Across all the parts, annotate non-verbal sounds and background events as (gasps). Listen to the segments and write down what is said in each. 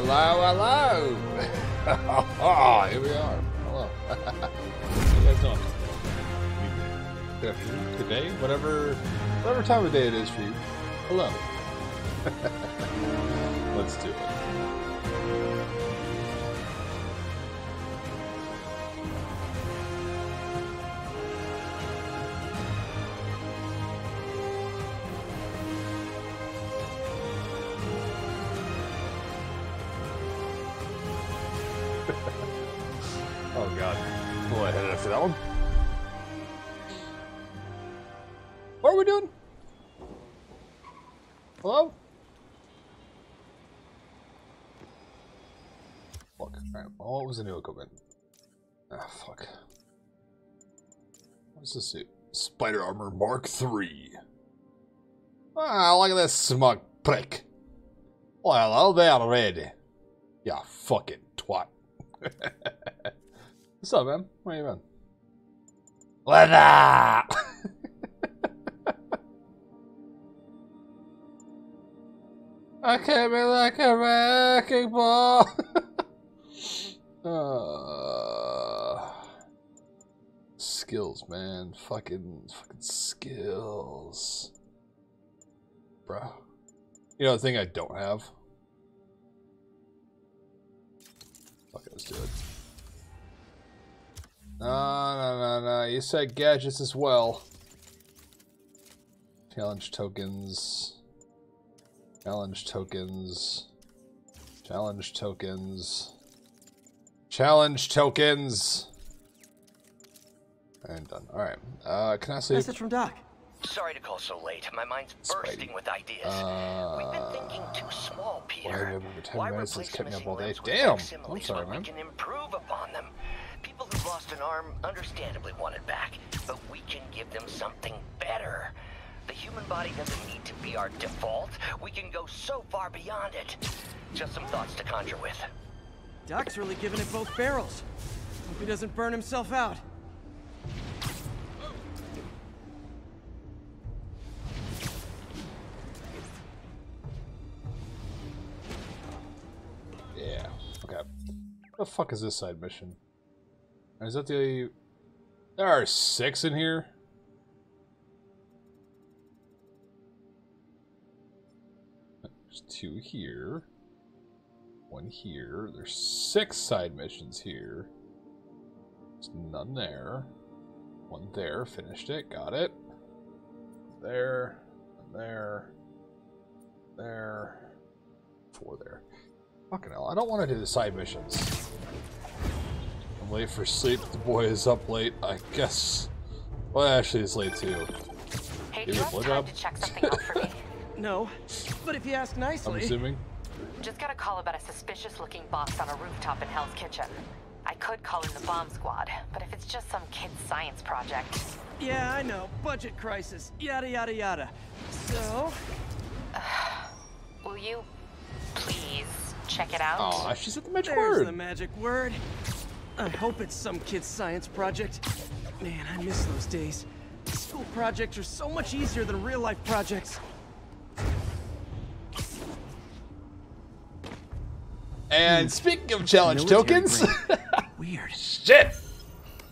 Hello, hello. (laughs) Here we are. Hello. You guys doing? Good afternoon, whatever, whatever time of day it is for you. Hello. (laughs) Let's do it. Ahead after that one. What are we doing? Hello? Fuck. What was the new equipment? Ah, fuck. What's this suit? Spider Armor Mark III. Ah, look at this smug prick. Well, hello there, Red. Yeah, fucking twat. (laughs) What's up, man? Where you been? What up? (laughs) I came in like a wrecking ball. (laughs) uh, skills, man. Fucking, fucking skills. Bruh. You know the thing I don't have? Fuck it, let's do it. No, no, no, no. You said gadgets as well. Challenge tokens. Challenge tokens. Challenge tokens. Challenge tokens. And done. Alright. Uh, can I sleep? Message from Doc. Sorry to call so late. My mind's Spidey. bursting with ideas. Uh, We've been thinking too small, Why have Peter. you over 10 Why minutes? It's replace kept me up all day. with Damn! I'm sorry, man. We can improve upon them. People who lost an arm understandably want it back, but we can give them something better. The human body doesn't need to be our default. We can go so far beyond it. Just some thoughts to conjure with. Doc's really giving it both barrels. Hope he doesn't burn himself out. Yeah. Okay. What the fuck is this side mission? Is that the... There are six in here? There's two here. One here. There's six side missions here. There's none there. One there. Finished it. Got it. There. There. There. Four there. Fucking hell, I don't want to do the side missions. I'm late for sleep, the boy is up late, I guess. Well, actually, it's late too. Hey, Give do you me have time to check something out for me? (laughs) No, but if you ask nicely. I'm nicely. assuming. Just got a call about a suspicious-looking box on a rooftop in Hell's Kitchen. I could call in the bomb squad, but if it's just some kid's science project... Yeah, I know. Budget crisis. Yada yada yada. So, (sighs) Will you please check it out? Oh, she said the magic there's word. the magic word. I hope it's some kid's science project. Man, I miss those days. School projects are so much easier than real life projects. And hmm. speaking of challenge Military tokens. (laughs) Weird. shit.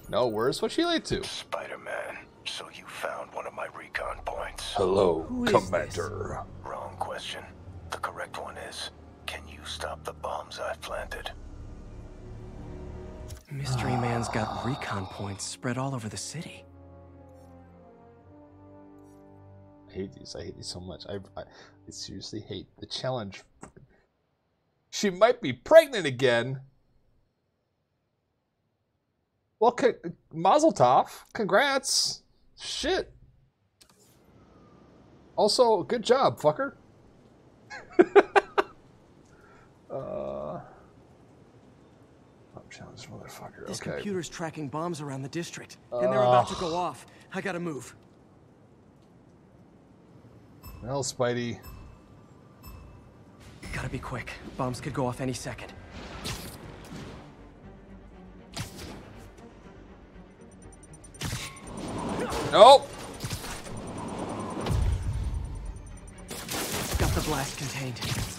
No, where's what she late to? Spider-Man, so you found one of my recon points. Hello, Who is Commander. Wrong question. The correct one is, can you stop the bombs I've planted? Mystery Man's got recon points spread all over the city. I hate these. I hate these so much. I, I, I seriously hate the challenge. She might be pregnant again. Well, c- Mazel Tov. Congrats. Shit. Also, good job, fucker. (laughs) uh, Challenged, motherfucker. This okay. computer's tracking bombs around the district, and they're about to go off. I gotta move. Well, Spidey. Gotta be quick. Bombs could go off any second. Nope. Got the blast contained.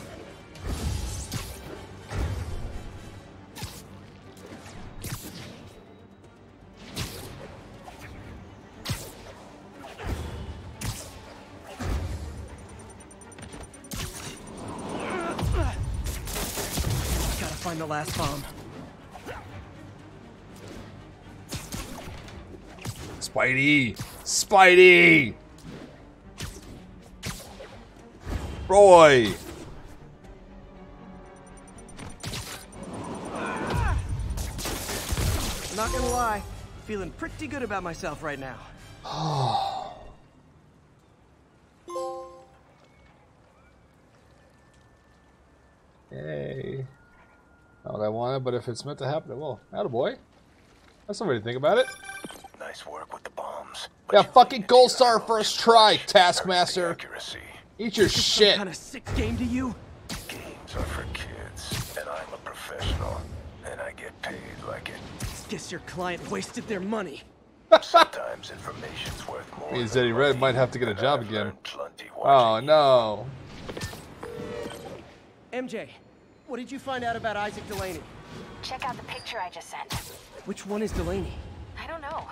Last bomb. Spidey! Spidey! Roy! Not gonna lie, feeling pretty good about myself right now. (sighs) (sighs) (sighs) Not what I wanted, but if it's meant to happen, it will. boy. That's no way to think about it. Nice work with the bombs. Yeah, fucking really gold star first try, Taskmaster. Accuracy. Eat your Some shit. kind of sick game to you? Games are for kids, and I'm a professional, and I get paid like it. Guess your client wasted their money. Sometimes information's worth more. Means than Eddie Red might have to get a job again. Oh no. MJ, what did you find out about Isaac Delaney? Check out the picture I just sent. Which one is Delaney? I don't know.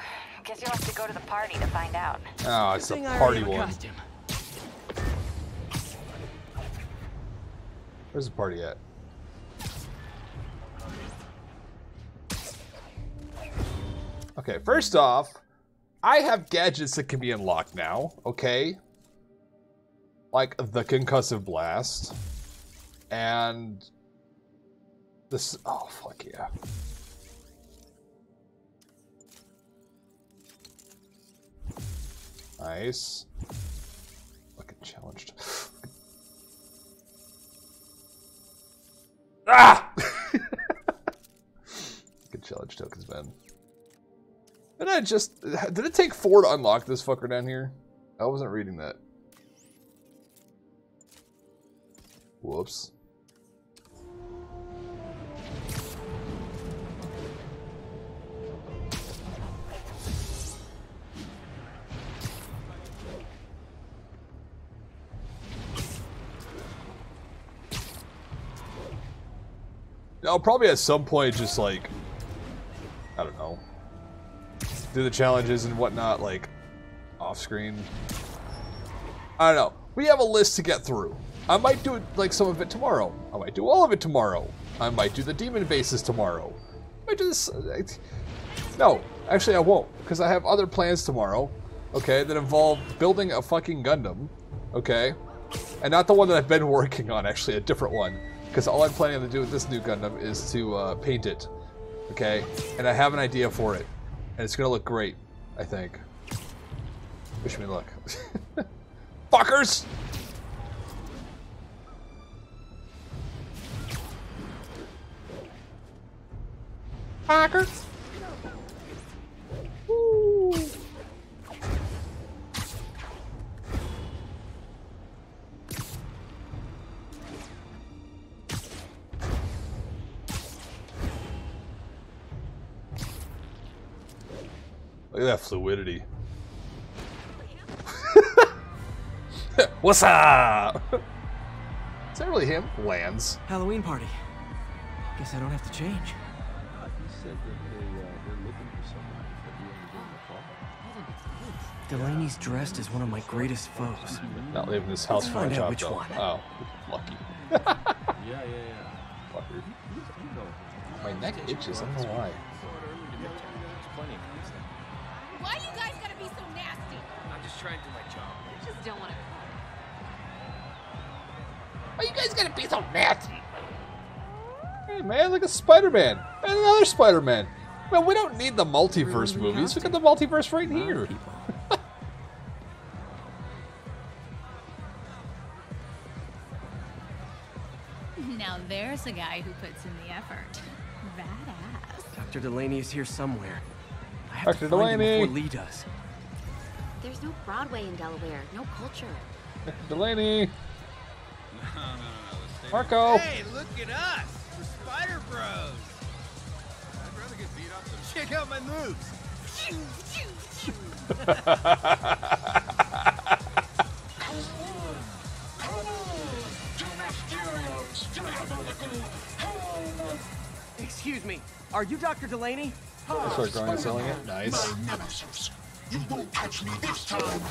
Guess you'll have to go to the party to find out. Oh, it's Thing a I party already have a one. costume. Where's the party at? Okay, first off, I have gadgets that can be unlocked now, okay? Like the concussive blast. And this oh fuck yeah. Nice. Fucking challenged. (gasps) Ah! (laughs) Good challenge tokens, man. Did I just did it take four to unlock this fucker down here? I wasn't reading that. Whoops. I'll probably at some point just like I don't know. Do the challenges and whatnot like off screen. I don't know. We have a list to get through. I might do like some of it tomorrow. I might do all of it tomorrow. I might do the demon bases tomorrow. I might do this. No, actually I won't because I have other plans tomorrow. Okay, that involve building a fucking Gundam. Okay, and not the one that I've been (laughs) working on. Actually, a different one. Because all I'm planning to do with this new Gundam is to uh, paint it. Okay, and I have an idea for it, and it's gonna look great. I think. Wish me luck. (laughs) Fuckers! Fuckers! Look at that fluidity. (laughs) What's up? Is that really him? Lands. Halloween party. Guess I don't have to change. Delaney's dressed as one of my greatest foes. Not leaving this house Let's for a find out job, which though. one. Oh, lucky. (laughs) Yeah, yeah, yeah. Fucker. My neck itches. I don't know why. Plenty. Why you guys gotta be so nasty? I'm just trying to do my job. I just don't want to. Why you guys gotta be so nasty? Hey man, look at Spider-Man. And another Spider-Man. Man, we don't need the multiverse Really movies. We got the multiverse right here. (laughs) Now there's a guy who puts in the effort. Badass. Dr. Delaney is here somewhere. I have Dr. to find Delaney. him before Li does. There's no Broadway in Delaware, no culture. (laughs) Delaney. (laughs) No, no, no, Marco. Hey, look at us! We're Spider Bros! I'd rather get beat up than check out my moves. Excuse me, are you Dr. Delaney? Start growing and selling it. Nice. You won't catch me this time.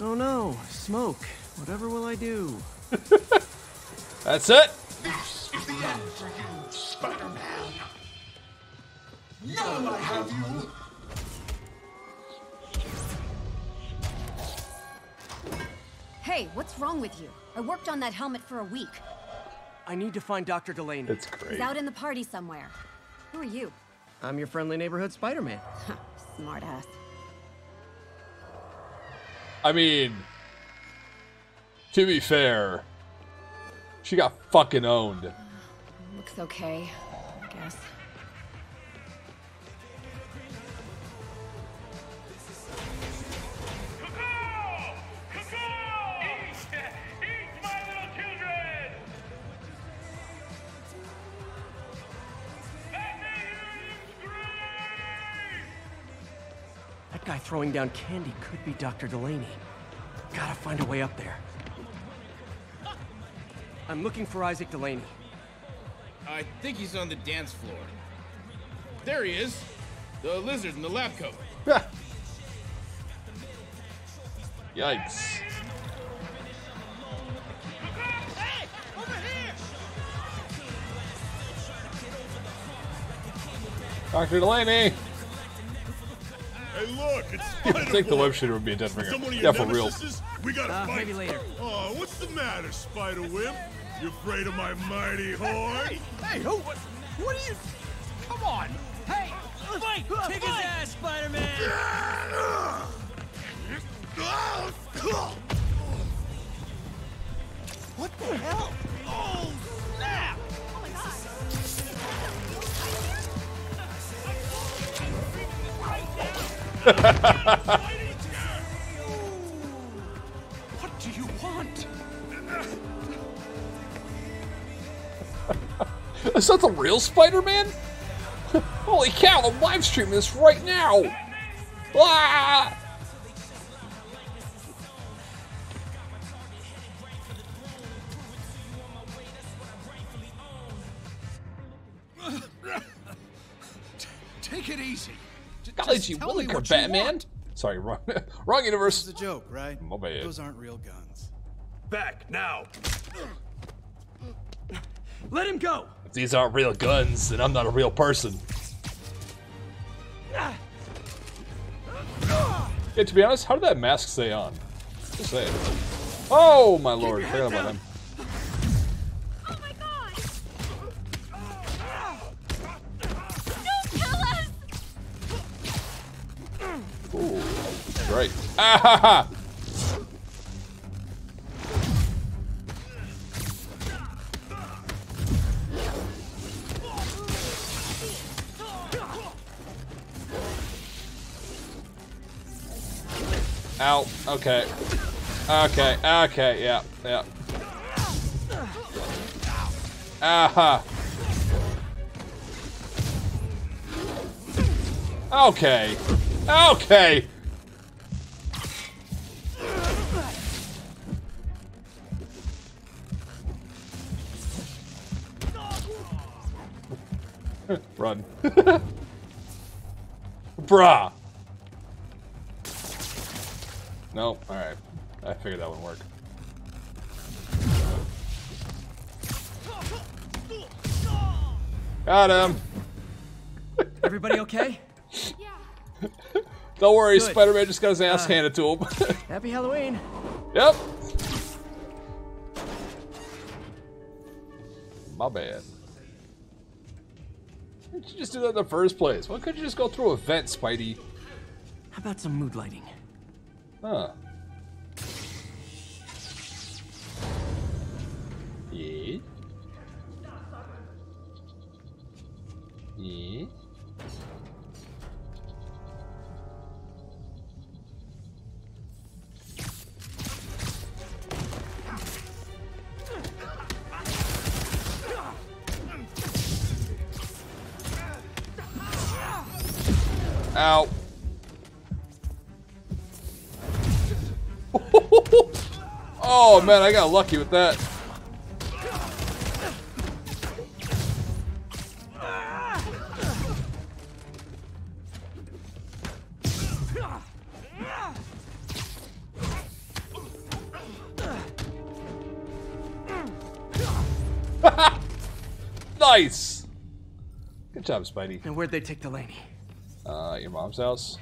Oh no, smoke. Whatever will I do? (laughs) That's it. This is the end for you, Spider-Man. Now I have you. Hey, what's wrong with you? I worked on that helmet for a week. I need to find Dr. Delaney. It's He's great. out in the party somewhere. Who are you? I'm your friendly neighborhood Spider-Man. (laughs) Smartass. I mean, to be fair, she got fucking owned. Looks okay, I guess. Guy throwing down candy could be Dr. Delaney. Gotta find a way up there. I'm looking for Isaac Delaney. I think he's on the dance floor. There he is. The lizard in the lab coat. Yikes. Dr. Delaney! Hey, look, it's I think the web shooter would be a dead ringer. Someone of Yeah, for real. We gotta Uh, fight. maybe later. Oh, what's the matter, Spider Wimp? You afraid of my mighty horn? Hey, hey, who? What, what are you? Come on. Hey, fight! Kick his ass, Spider-Man! What the hell? Oh, snap! (laughs) What do you want? Is that the real Spider-Man? Holy cow, I'm live streaming this right now! Ah! Take it easy. Golly gee williker, Batman! Want. Sorry, wrong, (laughs) wrong universe. It's a joke, right? My bad. Those aren't real guns. Back now. Let him go! If these aren't real guns, then I'm not a real person. Yeah, to be honest, how did that mask stay on? Just saying. Oh my lord, forgot about him. Ooh, ha! (laughs) Ow. Okay. Okay. Okay. Yeah. Yeah. Aha. Okay. Okay. Run. (laughs) Bruh. No, alright. I figured that would work. Got him! Everybody okay? Yeah. (laughs) Don't worry, Good. Spider-Man just got his ass Uh, handed to him. (laughs) Happy Halloween. yep. My bad. Didn't you just do that in the first place? Why couldn't you just go through a vent, Spidey? How about some mood lighting? Huh. Yeah. Yeah. Ow. (laughs) oh man, I got lucky with that. (laughs) nice! Good job, Spidey. And where'd they take Delaney? Uh, your mom's house.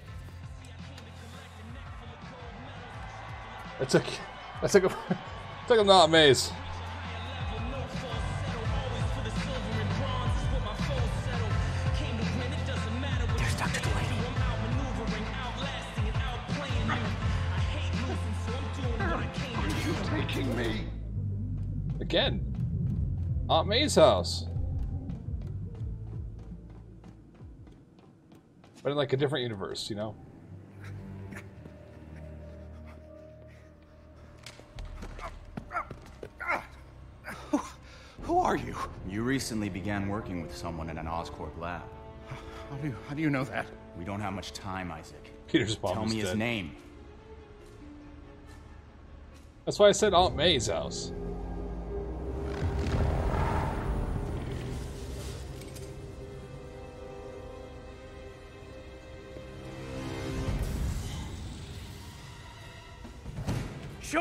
It's a, (laughs) it's like a, it's like I'm not a maze. There's Dr. Delaney. you taking me? Again. Aunt May's house. But in like a different universe, you know? Who are you? You recently began working with someone in an Oscorp lab. How do you, how do you know that? We don't have much time, Isaac. Peter's mom Tell is me his name. That's why I said Aunt May's house.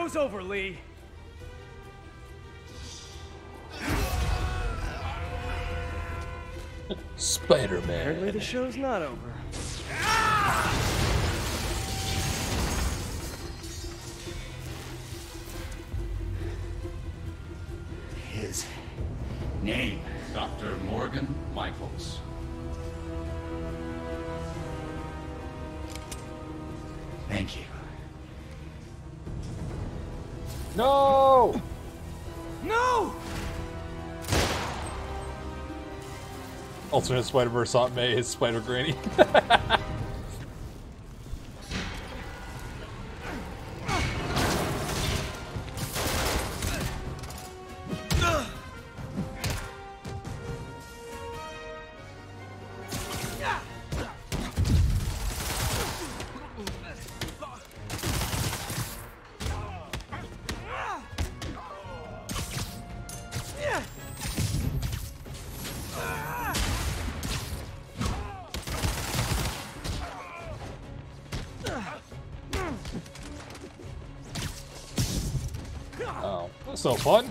Show's over, Li. Spider-Man. Apparently the show's not over. His name, Dr. Morgan Michaels. No! No! Alternate Spider-Verse Aunt May is Spider-Granny. (laughs) oh, fun.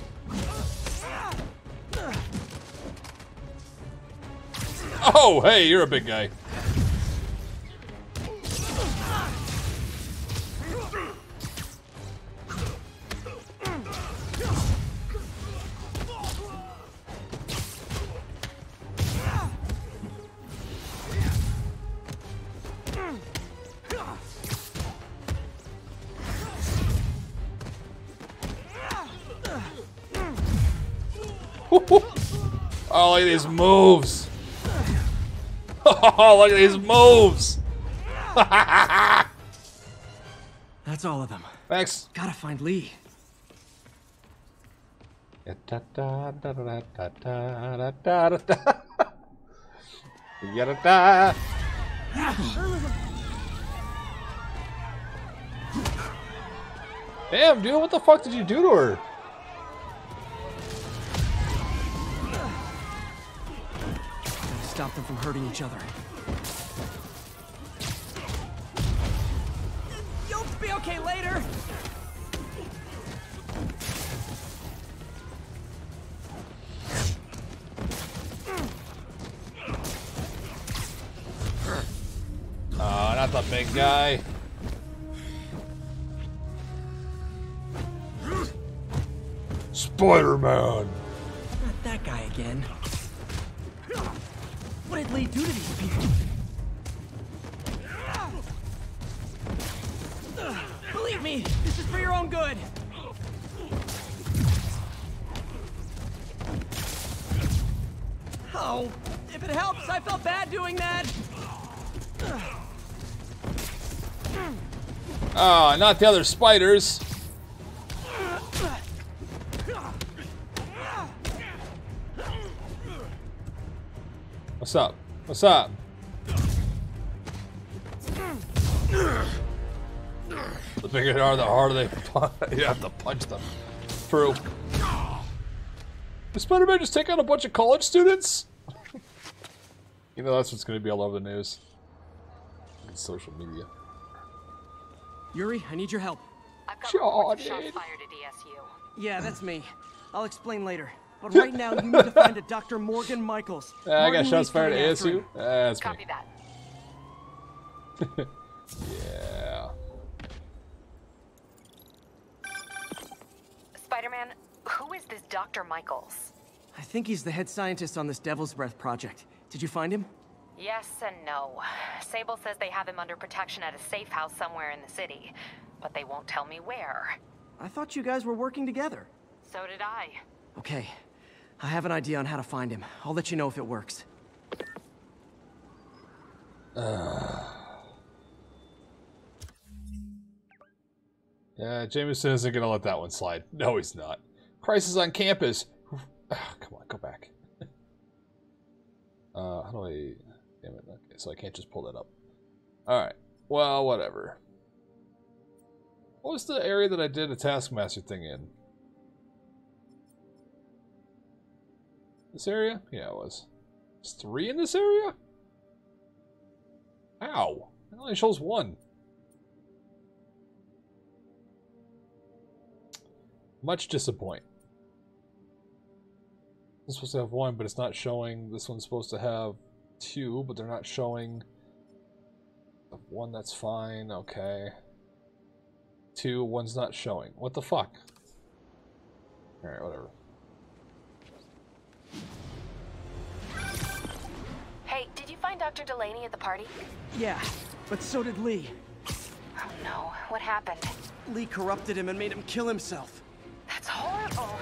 Oh, hey, you're a big guy. Moves. (laughs) Oh, look at these moves. (laughs) That's all of them. Thanks. Gotta find Li. (laughs) Damn, dude, what the fuck did you do to her? From hurting each other. You'll be okay later. Oh, not the big guy. Spider-Man. Li do to these people? Believe me, this is for your own good. Oh, if it helps, I felt bad doing that. Oh, not the other spiders. What's up? The bigger they are, the harder they (laughs) punch. you have to punch them. True. Did Spider-Man just take out a bunch of college students? (laughs) you know that's what's going to be all over the news. And social media. Yuri, I need your help. I've got Sure, reports of shots fired at ESU. Yeah, that's me. I'll explain later. But right now, you need to find a Dr. Morgan Michaels. Uh, I got Martin shots Li's fired coming at after ESU. Uh, that's me. Copy that. (laughs) Yeah. Spider-Man, who is this Dr. Michaels? I think he's the head scientist on this Devil's Breath project. Did you find him? Yes and no. Sable says they have him under protection at a safe house somewhere in the city, but they won't tell me where. I thought you guys were working together. So did I. Okay. I have an idea on how to find him. I'll let you know if it works. Yeah, Jameson isn't gonna let that one slide. No, he's not. Crisis on campus. Ah, come on, go back. (laughs) uh, how do I? Damn it. Okay, so I can't just pull that up. All right. Well, whatever. What was the area that I did a Taskmaster thing in? This area? Yeah, it was. There's three in this area? Ow. It only shows one. Much disappoint. This is supposed to have one, but it's not showing. This one's supposed to have two, but they're not showing. One that's fine, okay. Two, one's not showing. What the fuck? Alright, whatever. Hey, did you find Dr. Delaney at the party? Yeah, but so did Li. Oh no, what happened? Li corrupted him and made him kill himself. That's horrible.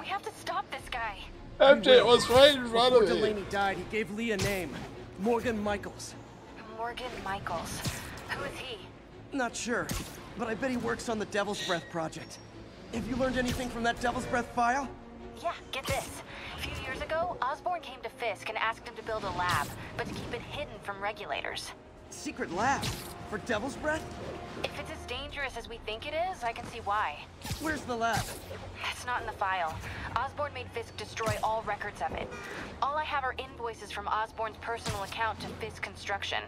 We have to stop this guy. MJ was right in front of me. Delaney died, he gave Li a name. Morgan Michaels. Morgan Michaels. Who is he? Not sure, but I bet he works on the Devil's Breath project. Have you learned anything from that Devil's Breath file? Yeah, get this. A few years ago, Osborn came to Fisk and asked him to build a lab, but to keep it hidden from regulators. Secret lab? For Devil's Breath? If it's as dangerous as we think it is, I can see why. Where's the lab? That's not in the file. Osborn made Fisk destroy all records of it. All I have are invoices from Osborn's personal account to Fisk Construction.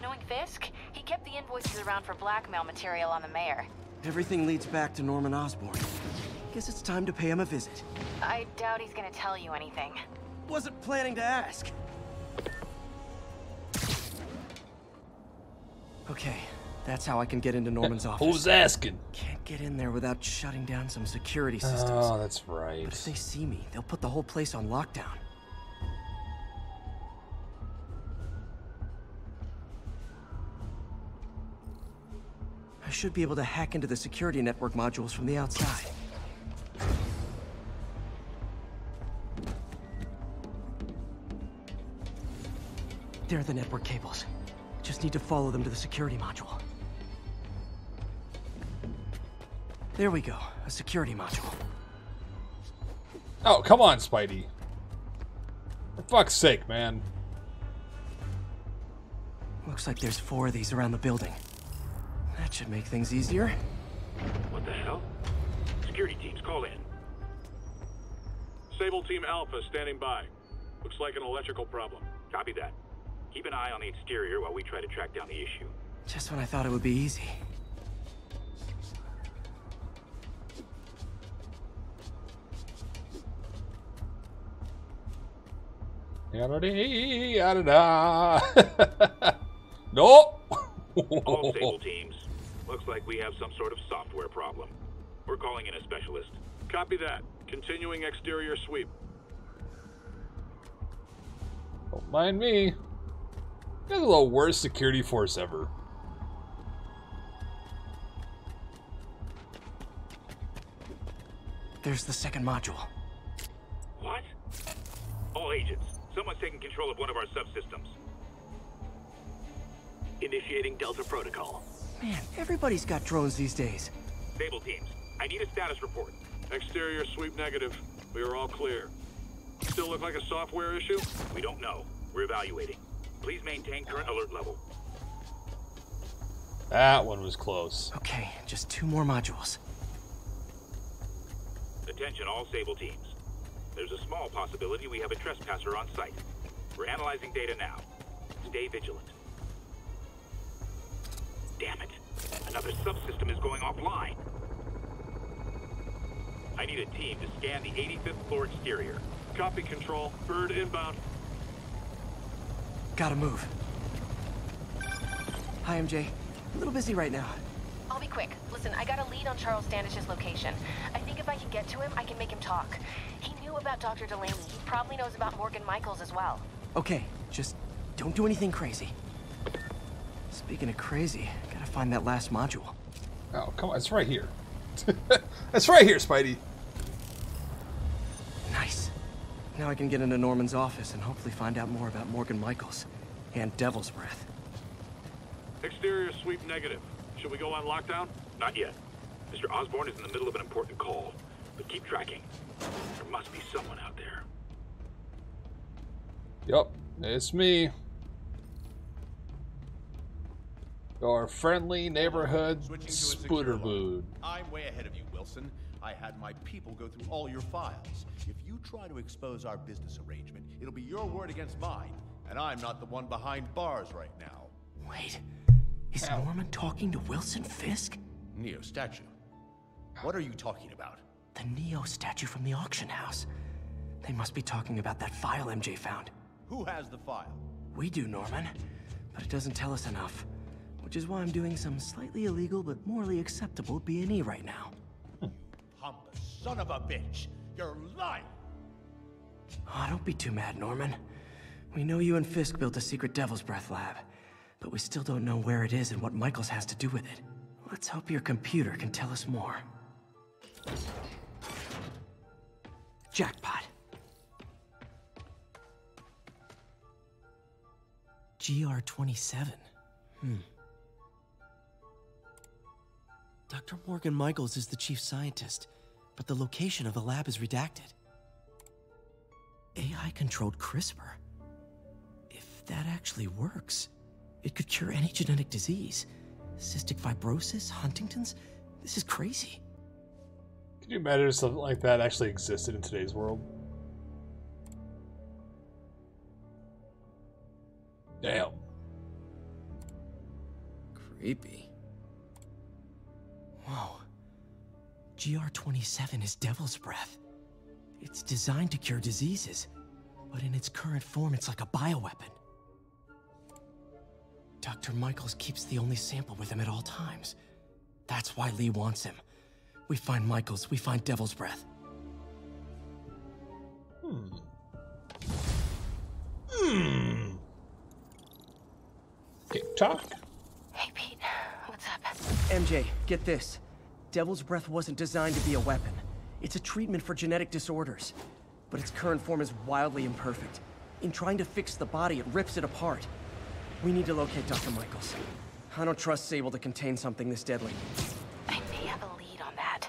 Knowing Fisk, he kept the invoices around for blackmail material on the mayor. Everything leads back to Norman Osborn. Guess it's time to pay him a visit. I doubt he's gonna tell you anything. Wasn't planning to ask. Okay, that's how I can get into Norman's (laughs) office. Who's asking? Can't get in there without shutting down some security oh, systems. Oh, that's right. But if they see me, they'll put the whole place on lockdown. I should be able to hack into the security network modules from the outside. There are the network cables. Just need to follow them to the security module. There we go, a security module. Oh, come on, Spidey. For fuck's sake, man. Looks like there's four of these around the building. That should make things easier. What the hell? Security teams, call in. Sable Team Alpha standing by. Looks like an electrical problem. Copy that. Keep an eye on the exterior while we try to track down the issue. Just when I thought it would be easy. Yada-dee, yada-da. no. All Sable teams. Looks like we have some sort of software problem. We're calling in a specialist. Copy that. Continuing exterior sweep. Don't mind me. You guys are the worst security force ever. There's the second module. What? All agents, someone's taking control of one of our subsystems. Initiating Delta Protocol. Man, everybody's got drones these days. Sable teams, I need a status report. Exterior sweep negative. We are all clear. Still look like a software issue? We don't know. We're evaluating. Please maintain current alert level. That one was close. Okay, just two more modules. Attention all Sable teams. There's a small possibility we have a trespasser on site. We're analyzing data now. Stay vigilant. Damn it. Another subsystem is going offline. I need a team to scan the 85th floor exterior. Copy control. Bird inbound. Gotta move. Hi, MJ. A little busy right now. I'll be quick. Listen, I got a lead on Charles Standish's location. I think if I can get to him, I can make him talk. He knew about Dr. Delaney. He probably knows about Morgan Michaels as well. Okay, just don't do anything crazy. Speaking of crazy, gotta find that last module. Oh, come on. It's right here. (laughs) it's right here, Spidey. Nice. Now I can get into Norman's office and hopefully find out more about Morgan Michaels and Devil's Breath. Exterior sweep negative. Should we go on lockdown? Not yet. Mr. Osborn is in the middle of an important call. But keep tracking. There must be someone out there. Yup, it's me. Your friendly neighborhood spooderbood. I'm way ahead of you, Wilson. I had my people go through all your files. If you try to expose our business arrangement, it'll be your word against mine. And I'm not the one behind bars right now. Wait, is Norman talking to Wilson Fisk? Neo statue. What are you talking about? The Neo statue from the auction house. They must be talking about that file MJ found. Who has the file? We do, Norman. But it doesn't tell us enough. Which is why I'm doing some slightly illegal but morally acceptable B&E right now. Pompous son of a bitch! You're lying! Oh, don't be too mad, Norman. We know you and Fisk built a secret Devil's Breath lab, but we still don't know where it is and what Michaels has to do with it. Let's hope your computer can tell us more. Jackpot. GR27. Hmm. Dr. Morgan Michaels is the chief scientist, but the location of the lab is redacted. AI controlled CRISPR. If that actually works, it could cure any genetic disease. Cystic fibrosis, Huntington's. This is crazy. Can you imagine if something like that actually existed in today's world? Damn. Creepy. Whoa. GR27 is Devil's Breath. It's designed to cure diseases, but in its current form, it's like a bioweapon. Dr. Michaels keeps the only sample with him at all times. That's why Li wants him. We find Michaels, we find Devil's Breath. Hmm. Hmm. TikTok? Hey, Pete. What's up? MJ, get this. Devil's Breath wasn't designed to be a weapon. It's a treatment for genetic disorders. But its current form is wildly imperfect. In trying to fix the body, it rips it apart. We need to locate Dr. Michaels. I don't trust Sable to contain something this deadly. I may have a lead on that.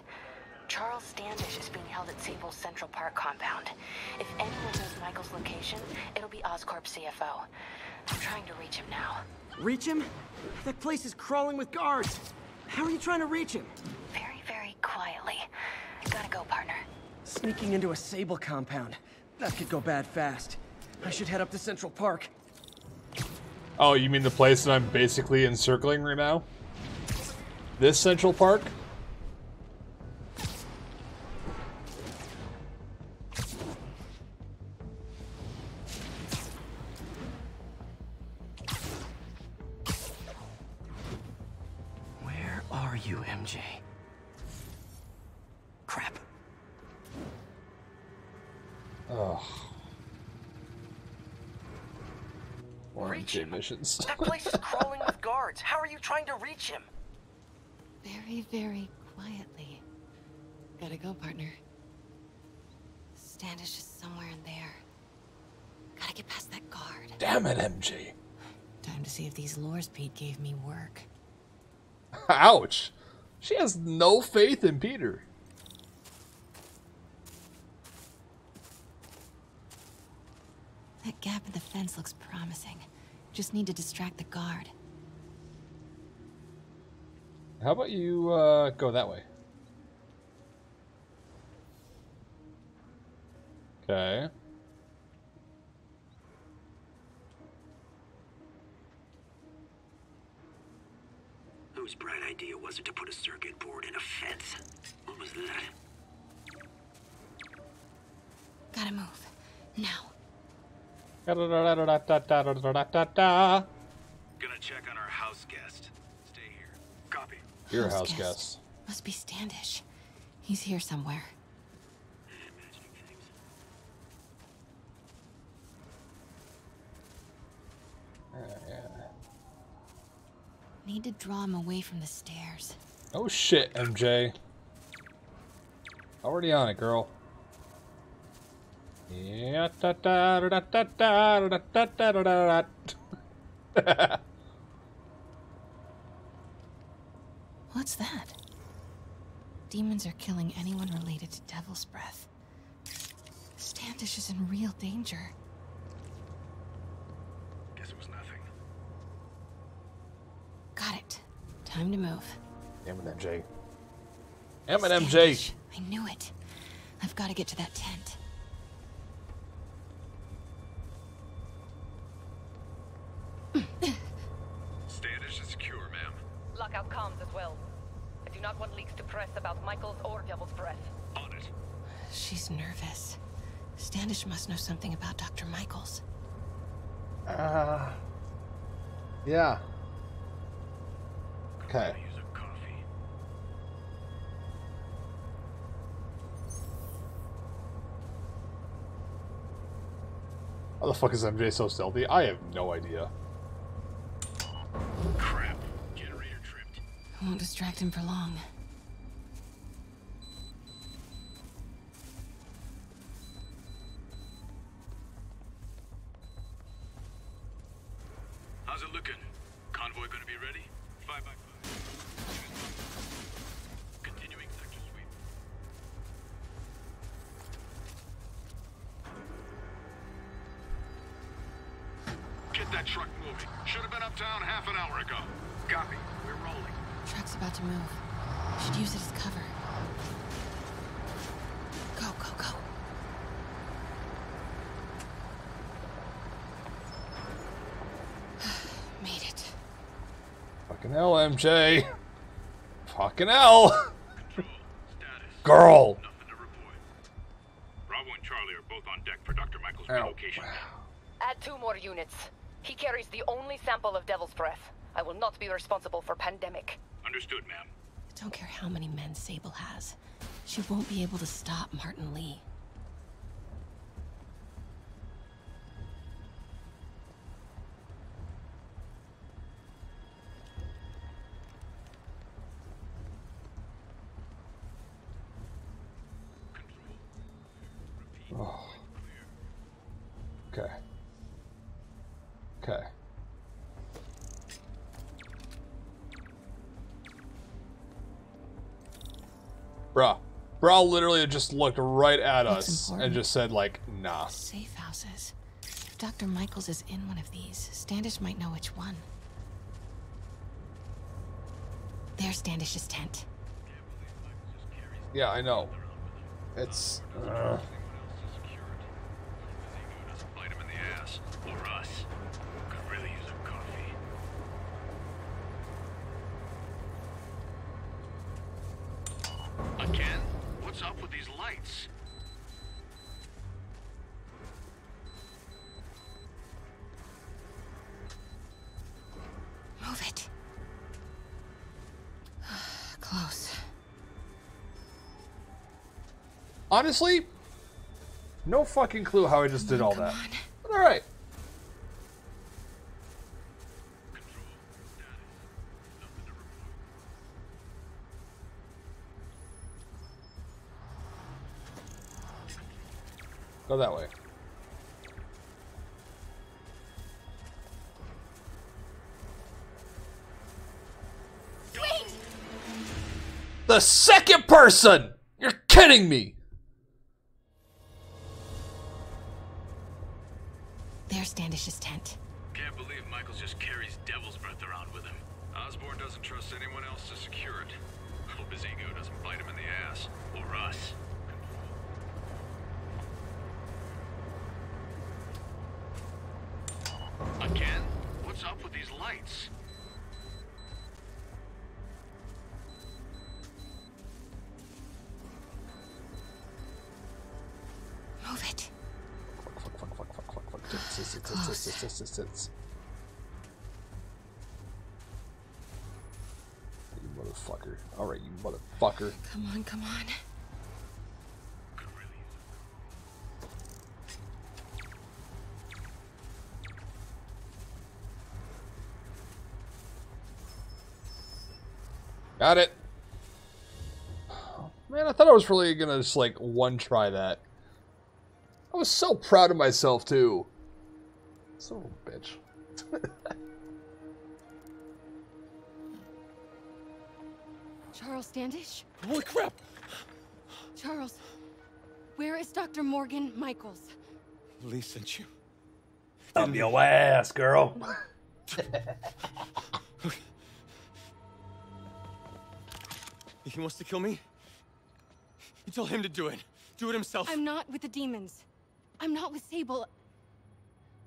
Charles Standish is being held at Sable's Central Park compound. If anyone knows Michael's location, it'll be Oscorp CFO. I'm trying to reach him now. Reach him? That place is crawling with guards. How are you trying to reach him? Very, very quietly. Gotta go, partner. Sneaking into a Sable compound. That could go bad fast. I should head up to Central Park. Oh, you mean the place that I'm basically encircling right now? This Central Park? Missions. (laughs) That place is crawling with guards. How are you trying to reach him? Very, very quietly. Gotta go, partner. Standish is somewhere in there. Gotta get past that guard. Damn it, MG. Time to see if these lures Pete gave me work. Ouch. She has no faith in Peter. That gap in the fence looks promising. Just need to distract the guard. How about you uh, go that way? Okay. Whose bright idea was it to put a circuit board in a fence? What was that? Gotta move. Now. Gonna check on our house guest. Stay here. Copy. Your house, house guest. guest. Must be Standish. He's here somewhere. Need to draw him away from the stairs. Oh shit, MJ. Already on it, girl. What's that? Demons are killing anyone related to Devil's Breath. Standish is in real danger. Guess it was nothing. Got it. Time to move. Damn it, MJ. Damn it, MJ. Standish. I knew it. I've got to get to that tent. Standish is secure, ma'am. Lockout comms as well. I do not want leaks to press about Michaels or Devil's Breath. On it. She's nervous. Standish must know something about Dr. Michaels. Uh, yeah. Okay. Use a coffee. How the fuck is MJ so stealthy? I have no idea. Crap. Generator tripped. I Won't distract him for long. MJ. Fucking hell. Girl. Bravo and Charlie are both on deck for Dr. Michael's Ow. relocation. Add two more units. He carries the only sample of Devil's Breath. I will not be responsible for pandemic. Understood, ma'am. Don't care how many men Sable has. She won't be able to stop Martin Li. Bruh. Bruh literally just looked right at What's us and just said, like, nah. Safe houses. If Dr. Michaels is in one of these, Standish might know which one. There's Standish's tent. Yeah, I know. It's. Uh, honestly, no fucking clue how I just did all that. But alright. Go that way. Wait! The second person! You're kidding me! You motherfucker. Alright, you motherfucker. Come on, come on. Got it. Man, I thought I was really gonna just like one try that. I was so proud of myself too. Son of a bitch. (laughs) Charles Standish? Holy crap! Charles, where is Dr. Morgan Michaels? Li sent you. Up your ass, girl. (laughs) He wants to kill me? You tell him to do it. Do it himself. I'm not with the demons. I'm not with Sable.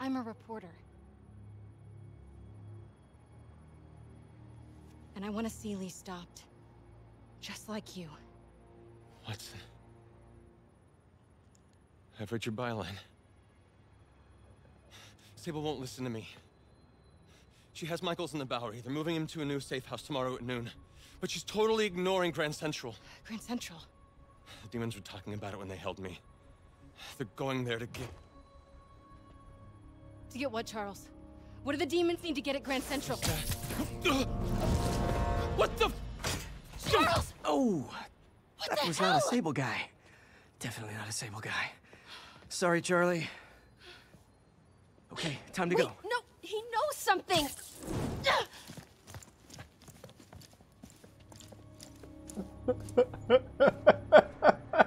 I'm a reporter. And I want to see Li stopped. Just like you. Watson. I've read your byline. Sable won't listen to me. She has Michaels in the Bowery. They're moving him to a new safe house tomorrow at noon. But she's totally ignoring Grand Central. Grand Central? The demons were talking about it when they held me. They're going there to get... To get what, Charles? What do the demons need to get at Grand Central? What the... Charles! Oh, What that the was hell? not a Sable guy. Definitely not a Sable guy. Sorry, Charlie. Okay, time to Wait, go. no, he knows something! (laughs)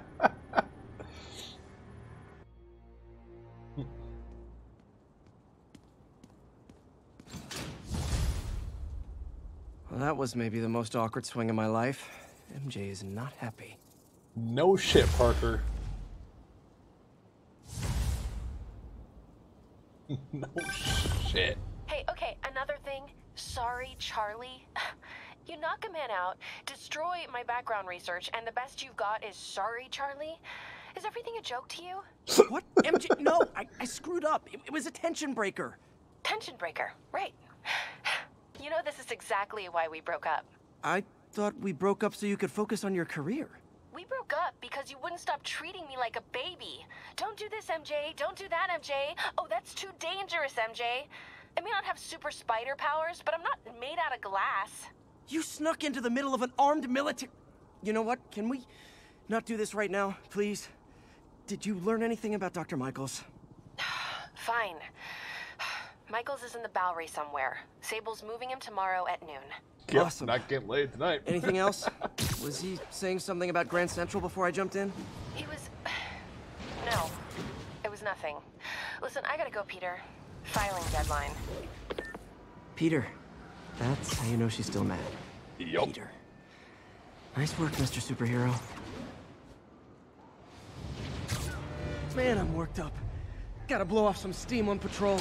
Well, that was maybe the most awkward swing of my life. MJ is not happy. No shit, Parker. (laughs) no shit. Hey, okay, another thing. Sorry, Charlie. (sighs) You knock a man out, destroy my background research, and the best you've got is sorry, Charlie? Is everything a joke to you? (laughs) what? MJ, no, I, I screwed up. It, it was a tension breaker. Tension breaker, right. You know, this is exactly why we broke up. I thought we broke up so you could focus on your career. We broke up because you wouldn't stop treating me like a baby. Don't do this, MJ. Don't do that, MJ. Oh, that's too dangerous, MJ. I may not have super spider powers, but I'm not made out of glass. You snuck into the middle of an armed military. You know what? Can we not do this right now, please? Did you learn anything about Dr. Michaels? (sighs) Fine. Michaels is in the Bowery somewhere. Sable's moving him tomorrow at noon. Yep, Awesome. Not getting laid tonight. Anything (laughs) else? was he saying something about Grand Central before I jumped in? He was. (sighs) No. It was nothing. Listen, I gotta go, Peter. Filing deadline. Peter. That's how you know she's still mad. Yup. Peter. Nice work, Mr. Superhero. Man, I'm worked up. Gotta blow off some steam on patrol.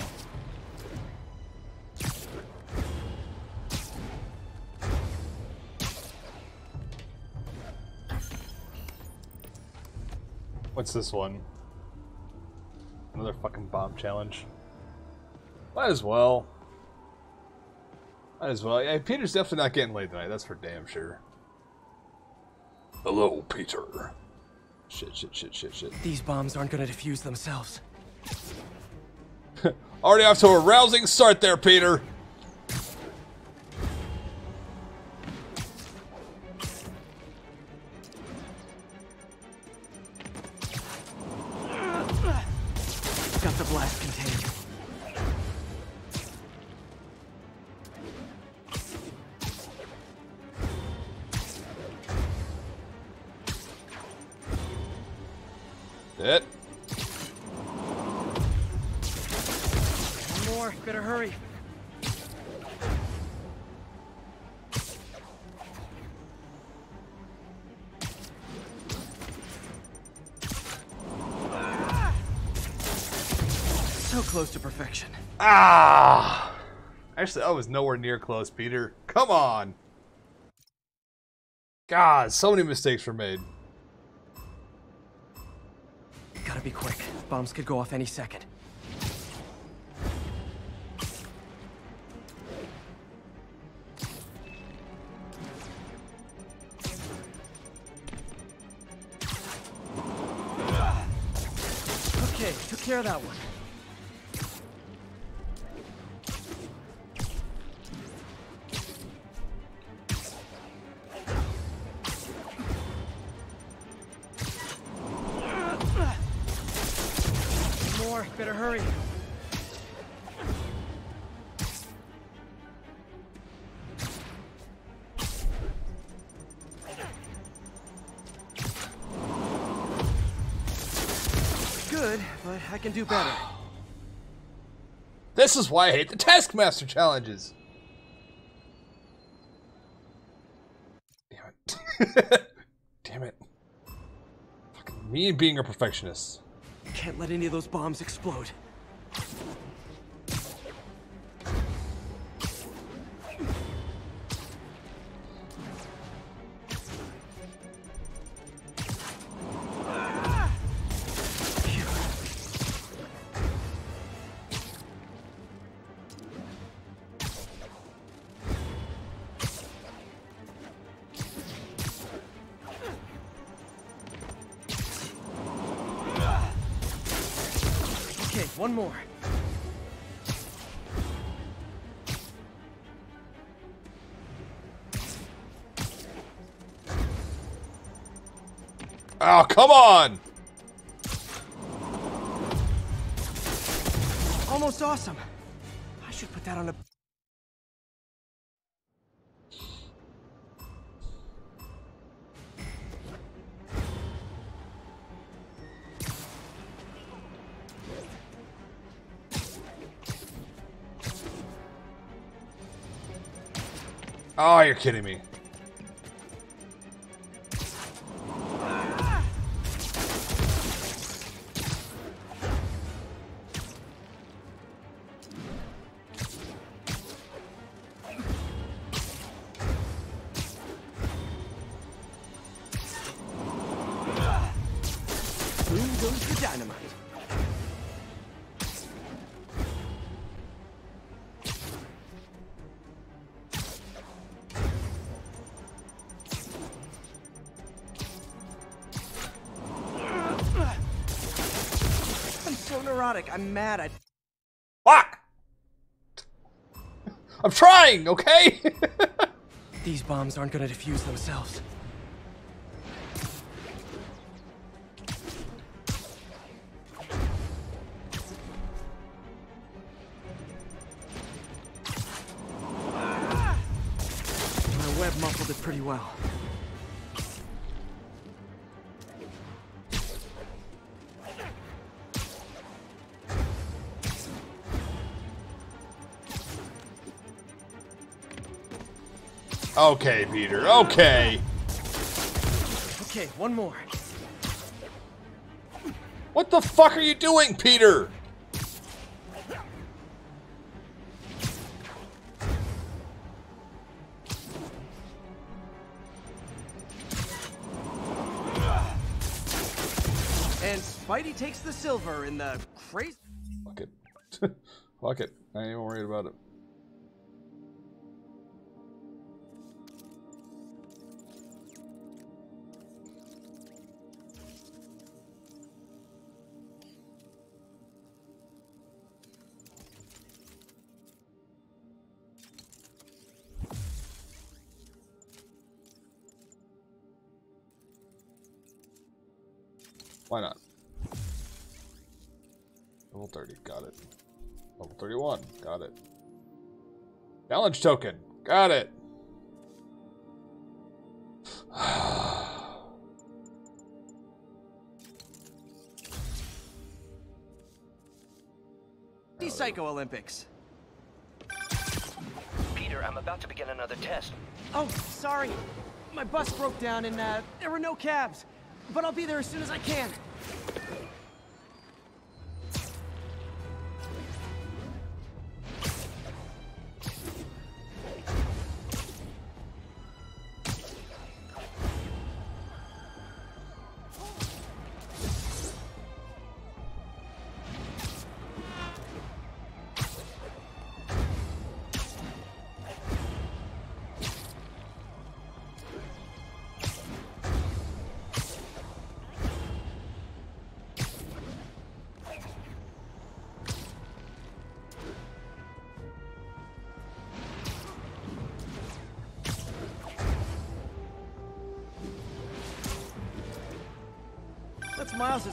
What's this one? Another fucking bomb challenge. Might as well. Might as well. Yeah, Peter's definitely not getting laid tonight. That's for damn sure. Hello, Peter. Shit, shit, shit, shit, shit. (laughs) These bombs aren't gonna defuse themselves. Already off to a rousing start there, Peter. Seriously? I was nowhere near close, Peter. Come on. God, so many mistakes were made. Gotta be quick. Bombs could go off any second. Okay, took care of that one. Can do better. This is why I hate the Taskmaster challenges. Damn it. (laughs) Damn it. Fucking me being a perfectionist. Can't let any of those bombs explode. Come on! Almost awesome. I should put that on a. Oh, you're kidding me. I'm neurotic. I'm mad. I. Fuck! I'm trying, okay? (laughs) These bombs aren't gonna defuse themselves. Okay, Peter, okay. Okay, one more. What the fuck are you doing, Peter? And Spidey takes the silver in the crazy. Fuck it. (laughs) Fuck it. I ain't even worried about it. Challenge token, got it. (sighs) The Psycho Olympics. Peter, I'm about to begin another test. Oh, sorry. My bus broke down and uh, there were no cabs. But I'll be there as soon as I can.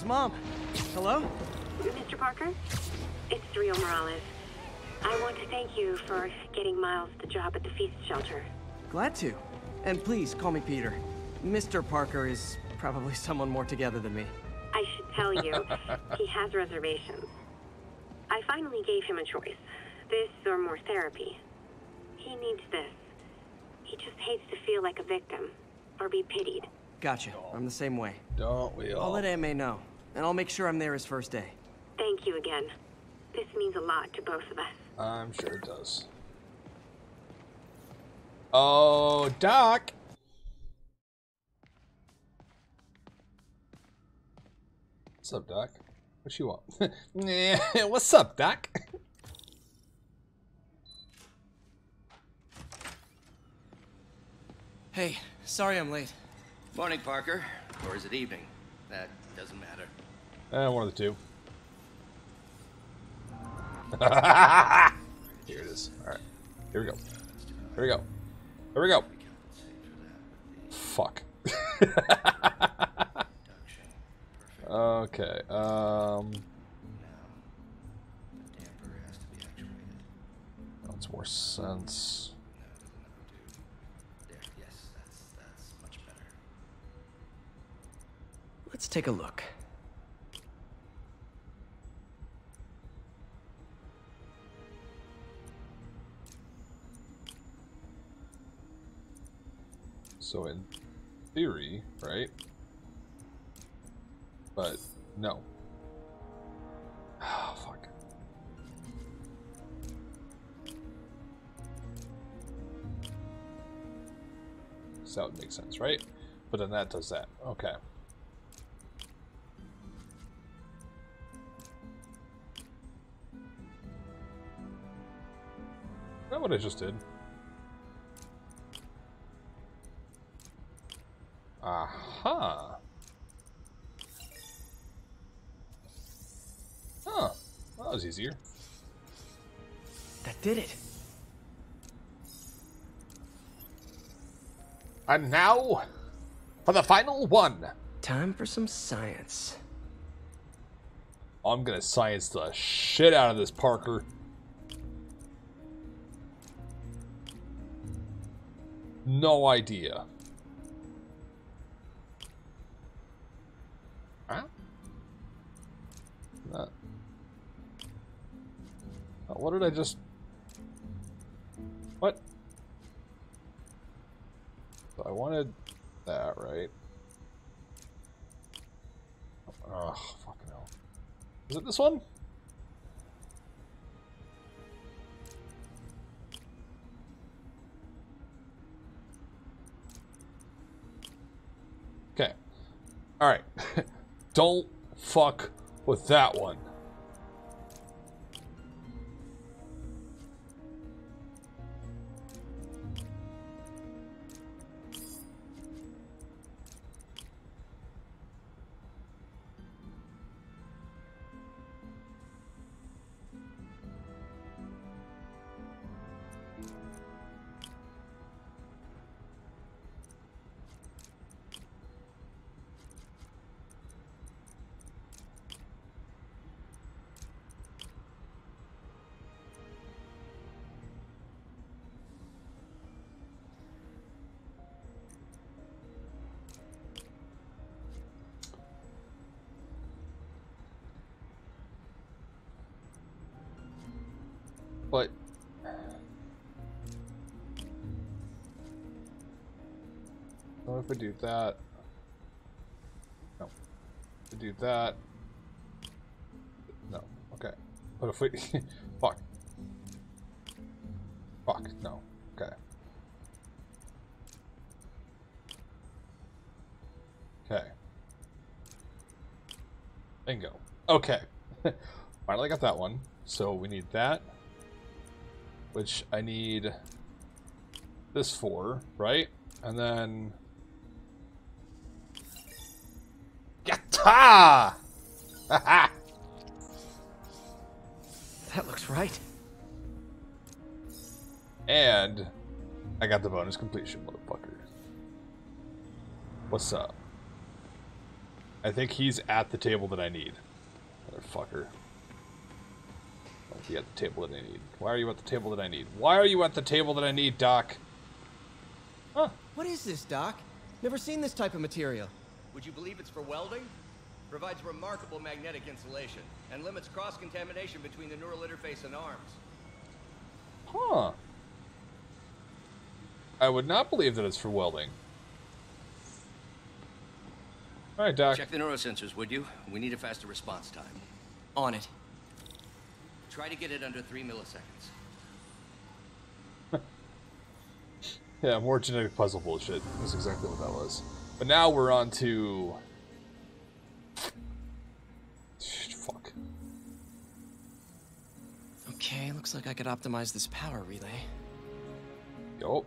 Mom. Hello? Mr. Parker? It's Rio Morales. I want to thank you for getting Miles the job at the feast shelter. Glad to. And please call me Peter. Mr. Parker is probably (laughs) someone more together than me. I should tell you, he has reservations. I finally gave him a choice. This or more therapy. He needs this. He just hates to feel like a victim. Or be pitied. Gotcha. I'm the same way. Don't we I'll all? let Aunt May know. And I'll make sure I'm there his first day. Thank you again. This means a lot to both of us. I'm sure it does. Oh, Doc. What's up, Doc? What you want? Nah, (laughs) What's up, Doc? Hey, sorry I'm late. Morning, Parker. Or is it evening? That doesn't matter. Eh, one of the two. (laughs) Here it is. Alright. Here we go. Here we go. Here we go. Fuck. okay. Um. Makes more sense. Take a look. So in theory, right? But no. Oh, (sighs) fuck. So that would make sense, right? But then that does that. Okay. What I just did? Aha. Huh. That was easier. That did it. And now, for the final one. Time for some science. I'm gonna science the shit out of this, Parker. No idea. Huh? That. Uh, What did I just. What? So I wanted that, right? Ugh, fucking hell. Is it this one? Alright. (laughs) Don't fuck with that one. That? No. I do that. No. Okay. But if we (laughs) fuck. Fuck, no. Okay. Okay. Bingo. Okay. (laughs) Finally got that one. So we need that. Which I need this for, right? And then... Yatta! (laughs) Haha! That looks right. And I got the bonus completion, motherfucker. What's up? I think he's at the table that I need. Motherfucker. Might be at the table that I need. Why are you at the table that I need? Why are you at the table that I need, Doc? Huh? What is this, Doc? Never seen this type of material. Would you believe it's for welding? Provides remarkable magnetic insulation and limits cross-contamination between the neural interface and arms. Huh. I would not believe that it's for welding. All right, Doc. Check the neurosensors, would you? We need a faster response time. On it. Try to get it under three milliseconds. (laughs) Yeah, more genetic puzzle bullshit. That's exactly what that was. But now we're on to... Okay, looks like I could optimize this power relay. Yup.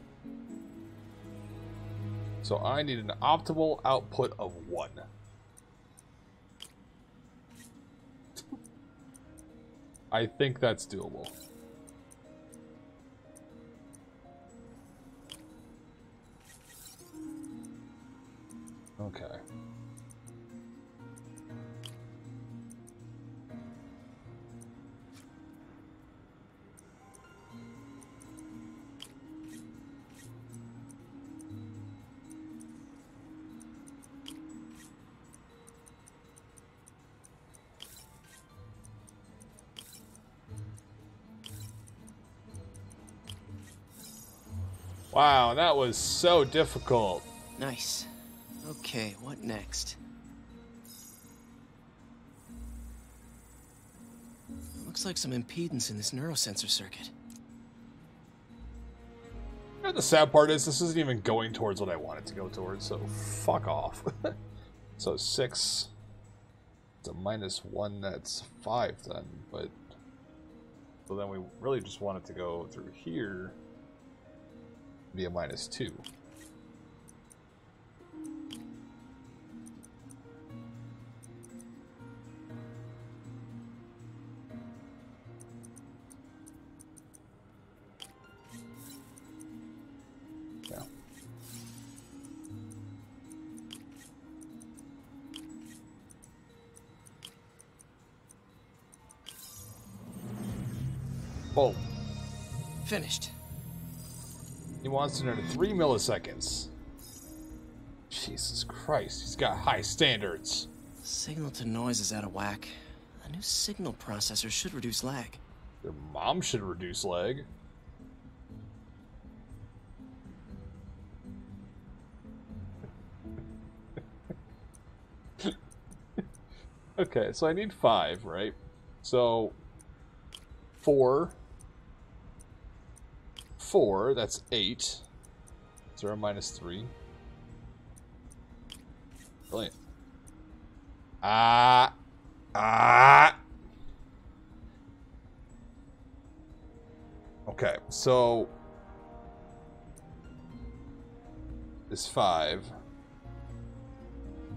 So I need an optimal output of one. I think that's doable. Okay. Wow, that was so difficult. Nice. Okay, what next? Looks like some impedance in this neurosensor circuit. And the sad part is this isn't even going towards what I wanted to go towards, so fuck off. (laughs) so six. A minus one, that's five then, but so then we really just wanted to go through here be a minus two. Yeah. Boom. Finished. He wants to know to three milliseconds. Jesus Christ, he's got high standards. Signal to noise is out of whack. A new signal processor should reduce lag. Your mom should reduce lag. (laughs) okay, so I need five, right? So, four four, that's eight. Zero minus three. Brilliant. Ah. Ah. Okay, so is five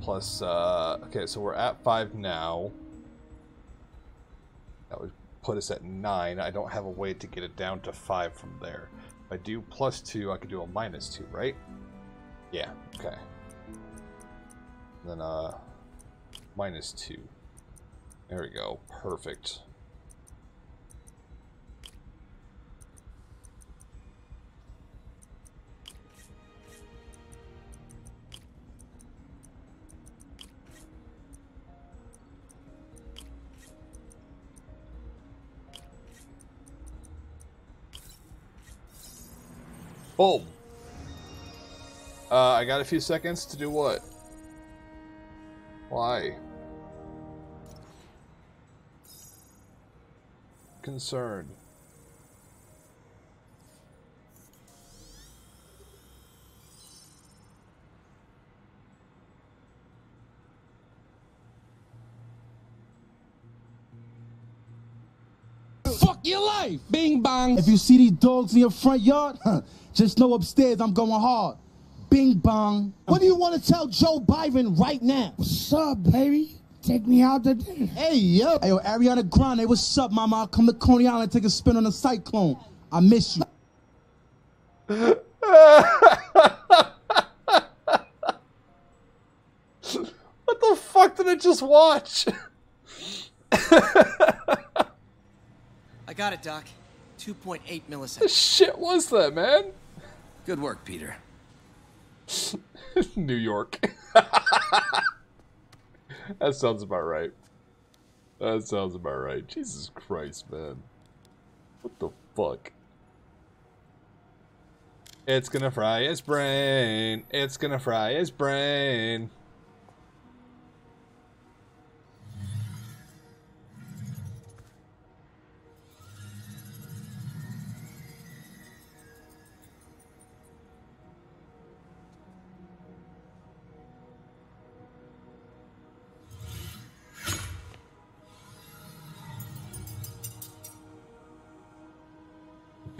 plus uh okay so we're at five now that would put us at nine I don't have a way to get it down to five from there. If I do plus two I could do a minus two right? Yeah okay. Then uh minus two. There we go perfect Boom. Uh, I got a few seconds to do what? Why? Concerned. Fuck your life! Bing bong! If you see these dogs in your front yard, huh, (laughs) just know upstairs I'm going hard. Bing bong. What do you want to tell Joe Biden right now? What's up, baby? Take me out to dinner. Hey, yo. Hey, yo, Ariana Grande, what's up, mama? I'll come to Coney Island take a spin on the cyclone. I miss you. (laughs) what the fuck did I just watch. (laughs) I got it, Doc. 2.8 milliseconds. the shit was that, man? Good work, Peter. (laughs) New York. (laughs) that sounds about right. That sounds about right. Jesus Christ, man. What the fuck? It's gonna fry his brain. It's gonna fry his brain.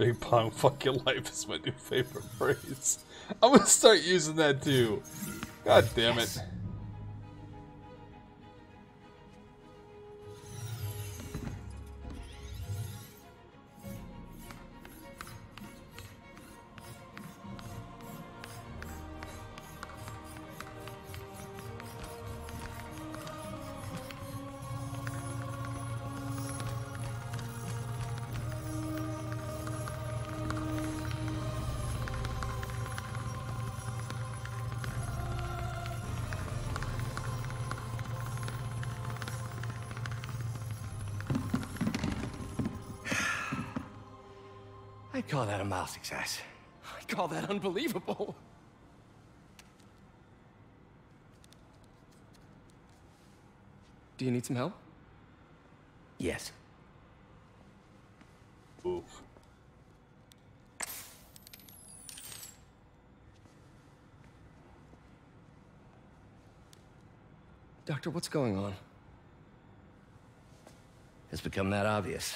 Big Pong fuck your life is my new favorite phrase. I'm gonna start using that too. God damn it. Call that a mild success. I call that unbelievable. Do you need some help? Yes. Oof. Doctor, what's going on? It's become that obvious.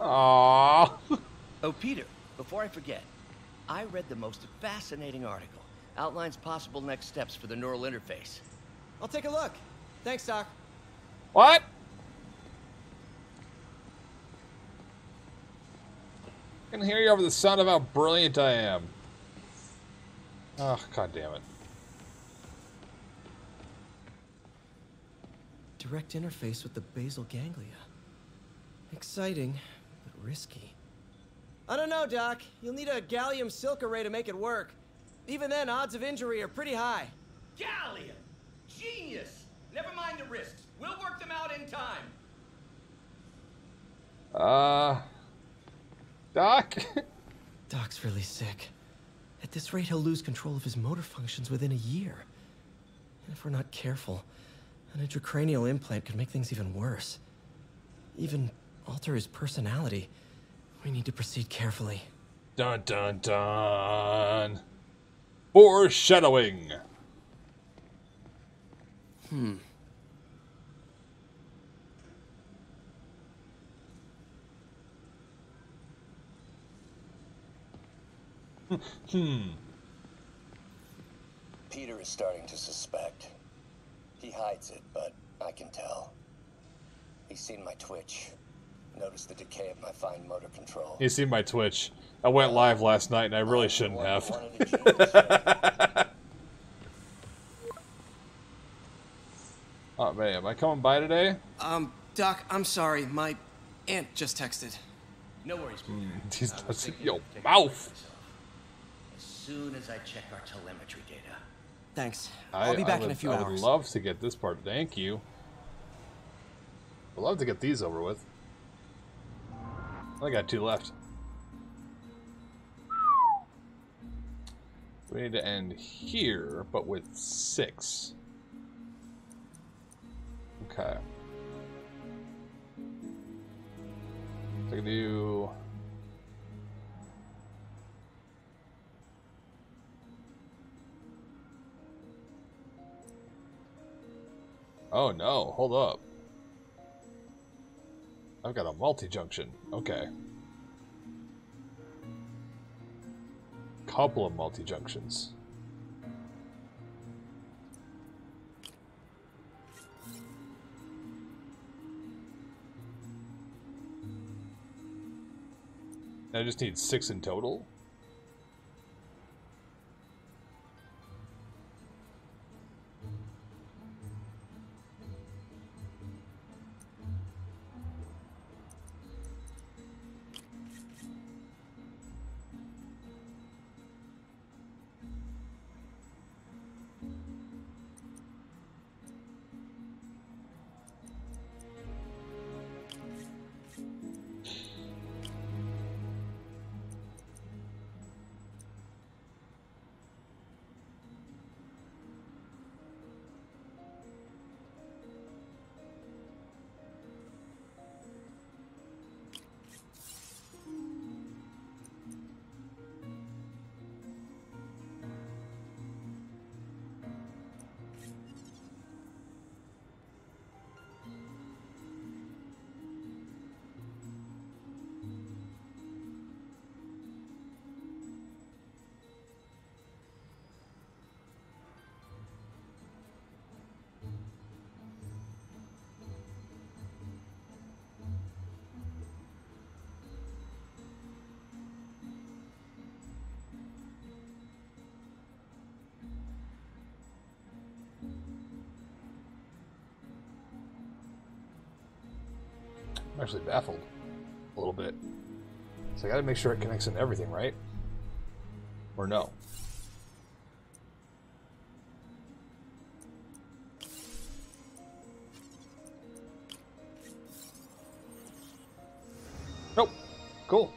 Aww. (laughs) Oh, Peter, before I forget, I read the most fascinating article. Outlines possible next steps for the neural interface. I'll take a look. Thanks, Doc. What? I can hear you over the sound of how brilliant I am. Oh, god damn it. Direct interface with the basal ganglia. Exciting, but risky. I don't know, Doc. You'll need a gallium silk array to make it work. Even then, odds of injury are pretty high. Gallium! Genius! Never mind the risks. We'll work them out in time. Uh. Doc? Doc's really sick. At this rate, he'll lose control of his motor functions within a year. And if we're not careful, an intracranial implant could make things even worse. Even alter his personality. We need to proceed carefully. Dun dun dun. Foreshadowing. Hmm. (laughs) hmm. Peter is starting to suspect. He hides it, but I can tell. He's seen my twitch, noticed the decay of my fine motor control. You see my Twitch. I went live last night and I really shouldn't have. (laughs) oh man, am I coming by today? Um, Doc, I'm sorry. My aunt just texted. No worries, Peter. (laughs) He's I was that's thinking yo of taking mouth. As soon as I check our telemetry data. thanks. I, I'll be back I would, in a few I hours. would love to get this part. Thank you. I'd love to get these over with. I got two left. We need to end here, but with six. Okay. So I can do. Oh no, hold up. I've got a multi-junction. Okay. Couple of multi-junctions. I just need six in total. I'm actually baffled a little bit. So I gotta make sure it connects in everything, right? Or no? Nope. Cool.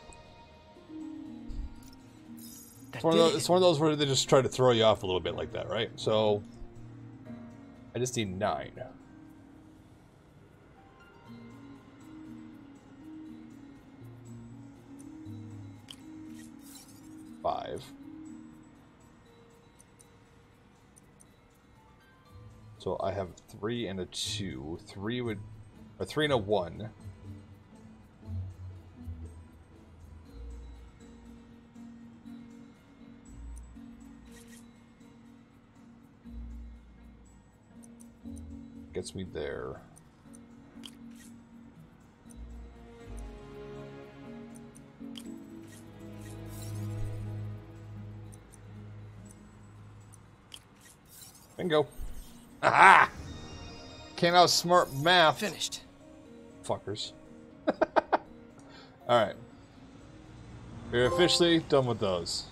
It's one, of those, it's one of those where they just try to throw you off a little bit like that, right? So I just need nine. So I have three and a two. Three would, a three and a one. Gets me there. Bingo. (laughs) Aha! Can't outsmart math. Finished. Fuckers. (laughs) Alright. We're officially done with those.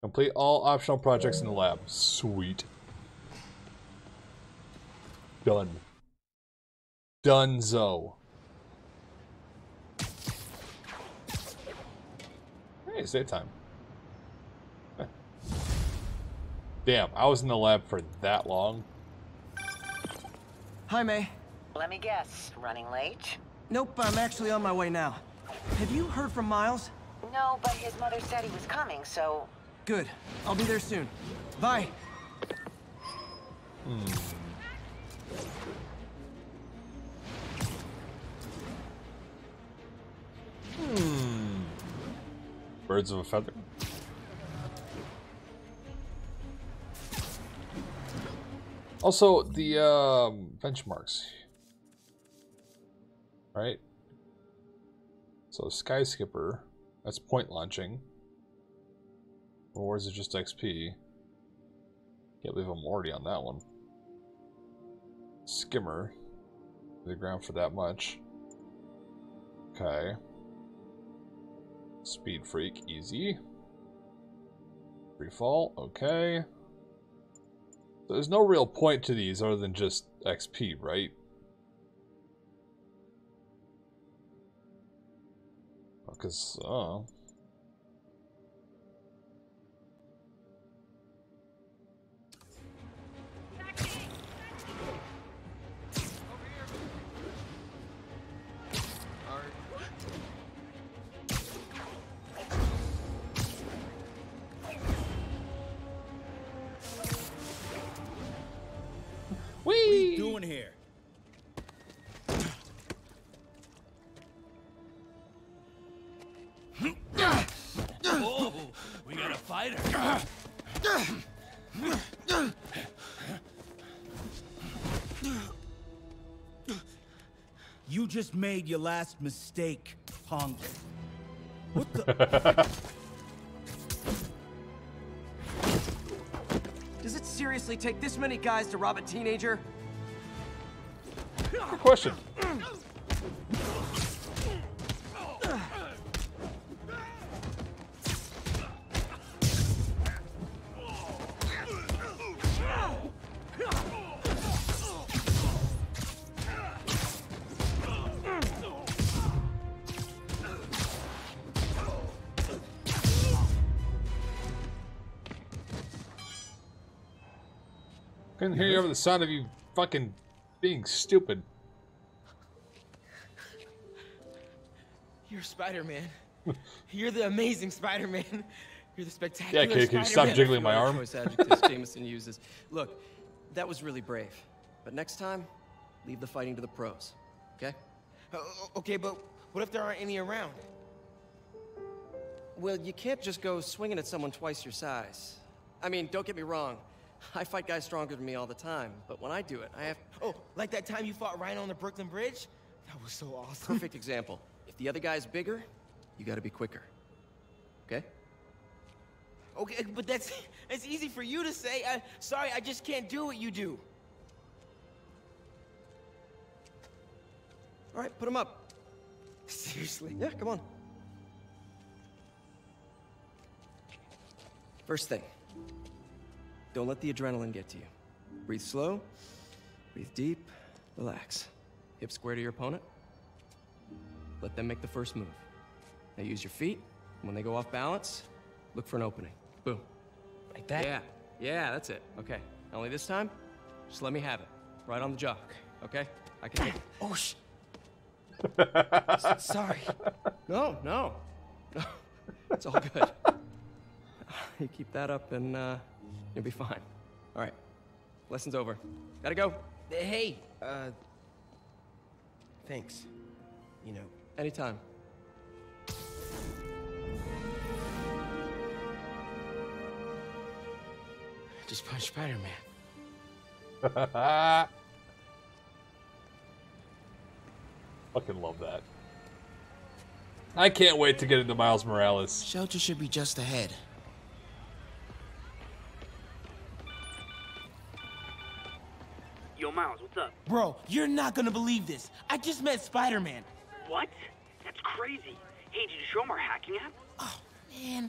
Complete all optional projects in the lab. Sweet. Done. Dunzo. Hey, it's daytime. Damn, I was in the lab for that long. Hi, May. Let me guess, running late? Nope, I'm actually on my way now. Have you heard from Miles? No, but his mother said he was coming, so... Good. I'll be there soon. Bye. Hmm. Hmm. Birds of a feather. Also, the um, benchmarks. Right? So, Sky Skipper, that's point launching. Or is it just XP? Can't believe I'm already on that one. Skimmer. The ground for that much. Okay. Speed Freak, easy. Free fall, okay. There's no real point to these other than just XP, right? Because, oh. Just made your last mistake, punk. What the? (laughs) Does it seriously take this many guys to rob a teenager? Good question. (laughs) Couldn't hear you over the sound of you fucking being stupid. You're Spider-Man. You're the amazing Spider-Man. You're the spectacular Yeah, kid, can you stop jiggling my What arm? Choice adjectives Jameson uses. Look, that was really brave. But next time, leave the fighting to the pros. Okay? Uh, okay, but what if there aren't any around? Well, you can't just go swinging at someone twice your size. I mean, don't get me wrong. (laughs) I fight guys stronger than me all the time, but when I do it, I have. Oh, like that time you fought Rhino on the Brooklyn Bridge? That was so awesome. Perfect example. If the other guy's bigger, you gotta be quicker. Okay? Okay, but that's it's easy for you to say. I, sorry, I just can't do what you do. All right, put him up. Seriously? Yeah, come on. First thing, don't let the adrenaline get to you. Breathe slow, breathe deep, relax. Hip square to your opponent. Let them make the first move. Now use your feet. When they go off balance, look for an opening. Boom. Like that? Yeah, yeah, that's it. Okay. Only this time, just let me have it. Right on the jaw. Okay? I can take it. (laughs) Oh, sh. (laughs) Sorry. No, no. No. (laughs) It's all good. (sighs) you keep that up and uh, you'll be fine. All right. Lesson's over. Gotta go. Hey, uh, thanks. You know, Anytime. I (sighs) just punched Spider-Man. (laughs) Fucking love that. I can't wait to get into Miles Morales. Shelter should be just ahead. Miles, what's up? Bro, you're not gonna believe this. I just met Spider-Man. What? That's crazy. Hey, did you show him our hacking app? Oh, man,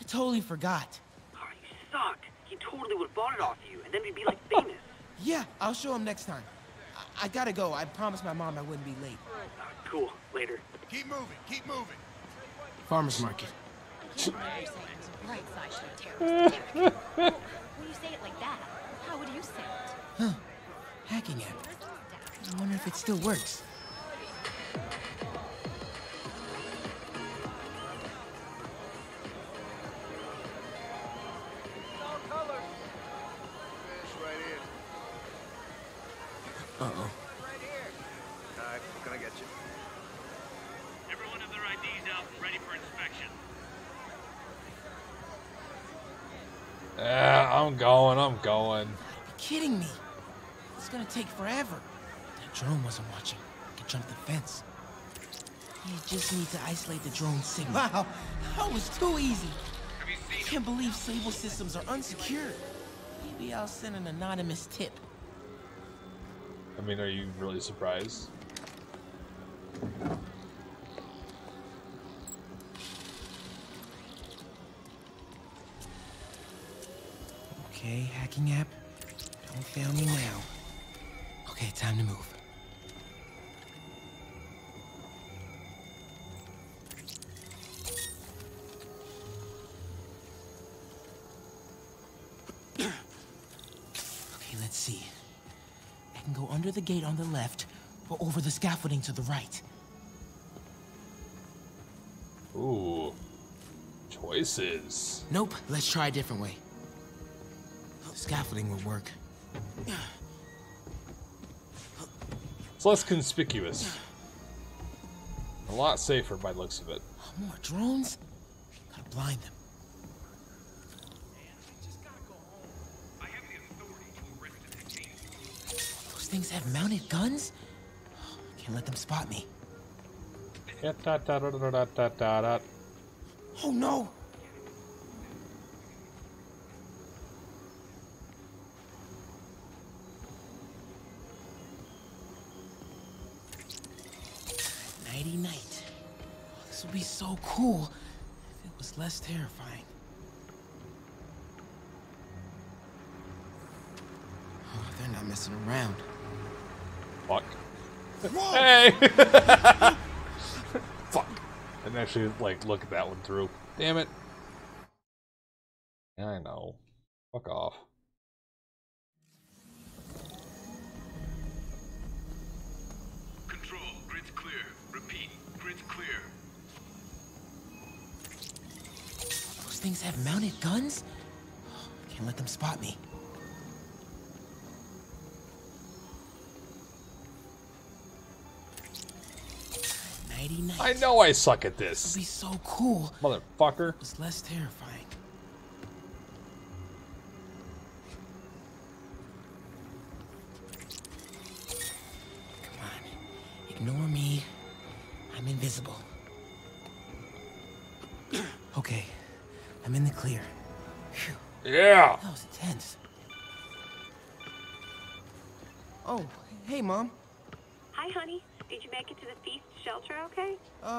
I totally forgot. Oh, you suck. He totally would have bought it off you, and then we'd be like famous. Yeah, I'll show him next time. I, I gotta go. I promised my mom I wouldn't be late. Cool. Later. Keep moving, keep moving. Farmer's market. Right side should terrorist attack. when you say it like that, how would you say it? Huh. Hacking app. I wonder if it still works. Uh-oh. Alright, gonna get you. Everyone have their IDs out ready for inspection. Yeah, I'm going, I'm going. You're kidding me. It's gonna take forever. That drone wasn't watching. I could jump the fence. You just need to isolate the drone signal. Wow, that was too easy. I can't believe Sable systems are unsecured. Maybe I'll send an anonymous tip. I mean, are you really surprised? Okay, hacking app. You found me now. Okay, time to move. okay, let's see. I can go under the gate on the left or over the scaffolding to the right. Ooh. Choices. Nope, let's try a different way. The scaffolding will work. It's less conspicuous. A lot safer by looks of it. More drones? Gotta blind them. Those things have mounted guns? Can't let them spot me. Oh no! So cool if it was less terrifying. Oh, they're not messing around. Fuck. Hey! (laughs) Fuck. I didn't actually, like, look at that one through. Damn it. Know I suck at This this. would be so cool. Motherfucker. It was less terrifying.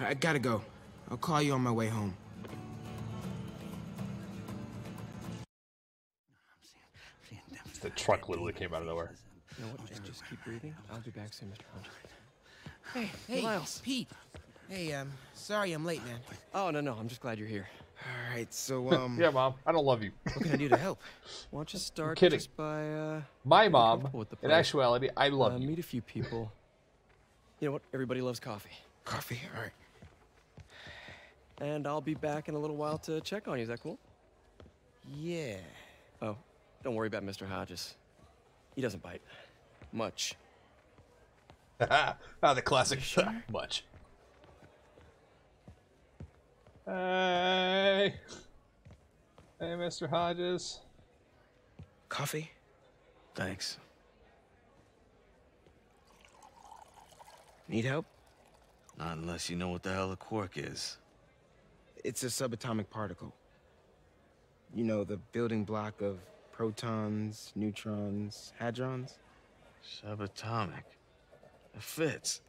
I gotta go. I'll call you on my way home. The truck literally came out of nowhere. You know what? Just, just keep breathing. I'll be back soon, Mr. Hunter. Hey, hey, Miles. Pete. Hey, um, sorry I'm late, man. Oh, no, no. I'm just glad you're here. All right, so, um... (laughs) yeah, mom. I don't love you. What can I do to help? Why don't you start kidding. just by, uh... My mom, with the in place. actuality, I love uh, you. Meet a few people. You know what? Everybody loves coffee. Coffee? All right. And I'll be back in a little while to check on you. Is that cool? Yeah. Oh, don't worry about Mr. Hodges. He doesn't bite. Much. ah, (laughs) the classic. (laughs) (laughs) Much. Hey. Hey, Mr. Hodges. Coffee? Thanks. Need help? Not unless you know what the hell a quark is. It's a subatomic particle. You know, the building block of protons, neutrons, hadrons? Subatomic. It fits.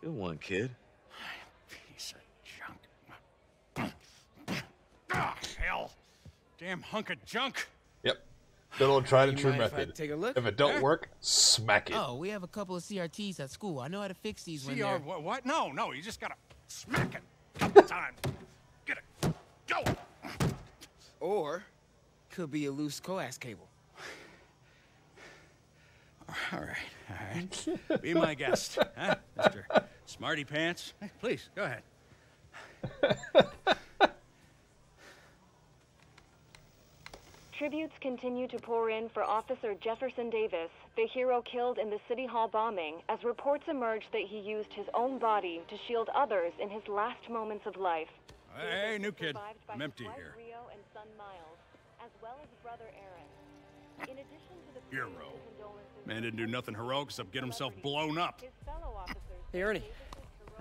Good one, kid. I piece of junk. Ah, hell. Damn hunk of junk. Yep. Good old tried and You true mind if I method. take a look? If it don't Yeah. work, smack it. Oh, we have a couple of CRTs at school. I know how to fix these when CR, they're... what, what? No, no, you just gotta smack it a (laughs) couple times. Get it. Go. Or, could be a loose coax cable. All right, all right. (laughs) Be my guest, huh, Mr. Smarty Pants? Please, go ahead. Tributes continue to pour in for Officer Jefferson Davis, the hero killed in the City Hall bombing, as reports emerge that he used his own body to shield others in his last moments of life. Hey, new kid. I'm his empty here. Rio and son Miles, as well as brother Aaron. Hero. Man didn't do nothing heroic except get himself blown up. Hey, Ernie.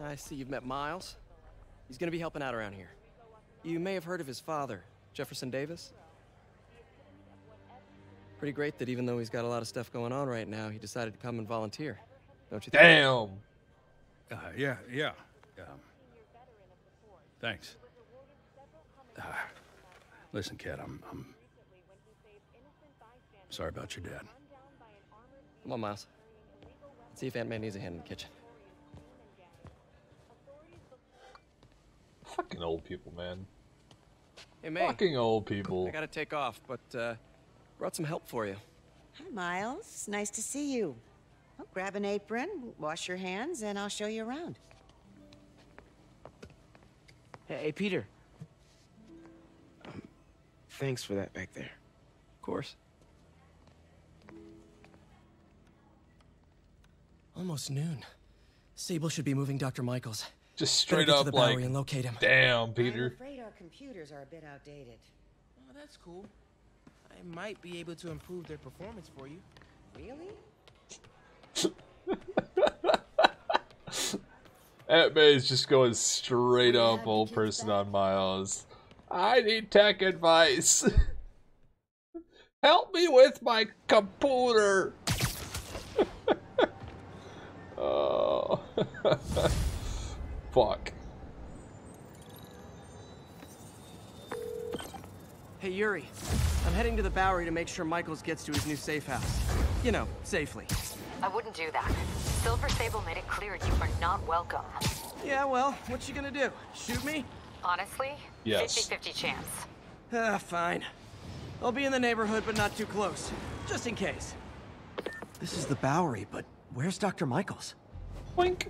I see you've met Miles. He's gonna be helping out around here. You may have heard of his father, Jefferson Davis. Pretty great that even though he's got a lot of stuff going on right now, he decided to come and volunteer. Don't you think? Damn. Uh, yeah, yeah. Um, thanks. Uh, (sighs) listen, kid, I'm, I'm sorry about your dad. Come on, Miles. Let's see if Aunt May needs a hand in the kitchen. Fucking old people, man. Hey, May. Fucking old people. I gotta take off, but uh, brought some help for you. Hi, Miles. Nice to see you. Well, grab an apron, wash your hands, and I'll show you around. Hey, hey, Peter. Thanks for that back there. Of course. Almost noon. Sable should be moving Dr. Michaels. Just Better straight get to up the like, and locate him. damn, Peter. I'm afraid our computers are a bit outdated. Oh, that's cool. I might be able to improve their performance for you. Really? (laughs) Aunt May's just going straight up old person on Miles. I need tech advice. (laughs) Help me with my computer. (laughs) oh. (laughs) Fuck. Hey, Yuri. I'm heading to the Bowery to make sure Michaels gets to his new safe house. You know, safely. I wouldn't do that. Silver Sable made it clear you are not welcome. Yeah, well, what you gonna do? Shoot me? Honestly, Yes. 50-50 chance. Ah, fine. I'll be in the neighborhood, but not too close. Just in case. This is the Bowery, but where's Dr. Michaels? Wink.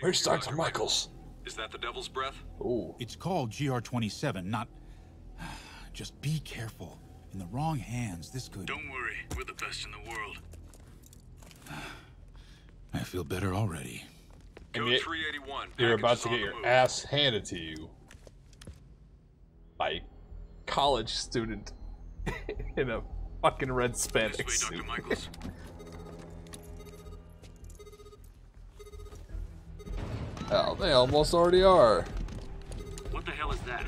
Where's Dr. Michaels? Is that the Devil's Breath? Ooh. It's called GR27, not. (sighs) Just be careful. In the wrong hands, this could. Don't worry, we're the best in the world. (sighs) I feel better already. And yet, you're about to get your ass handed to you by a college student (laughs) in a fucking red spandex suit. oh, (laughs) they almost already are. What the hell is that?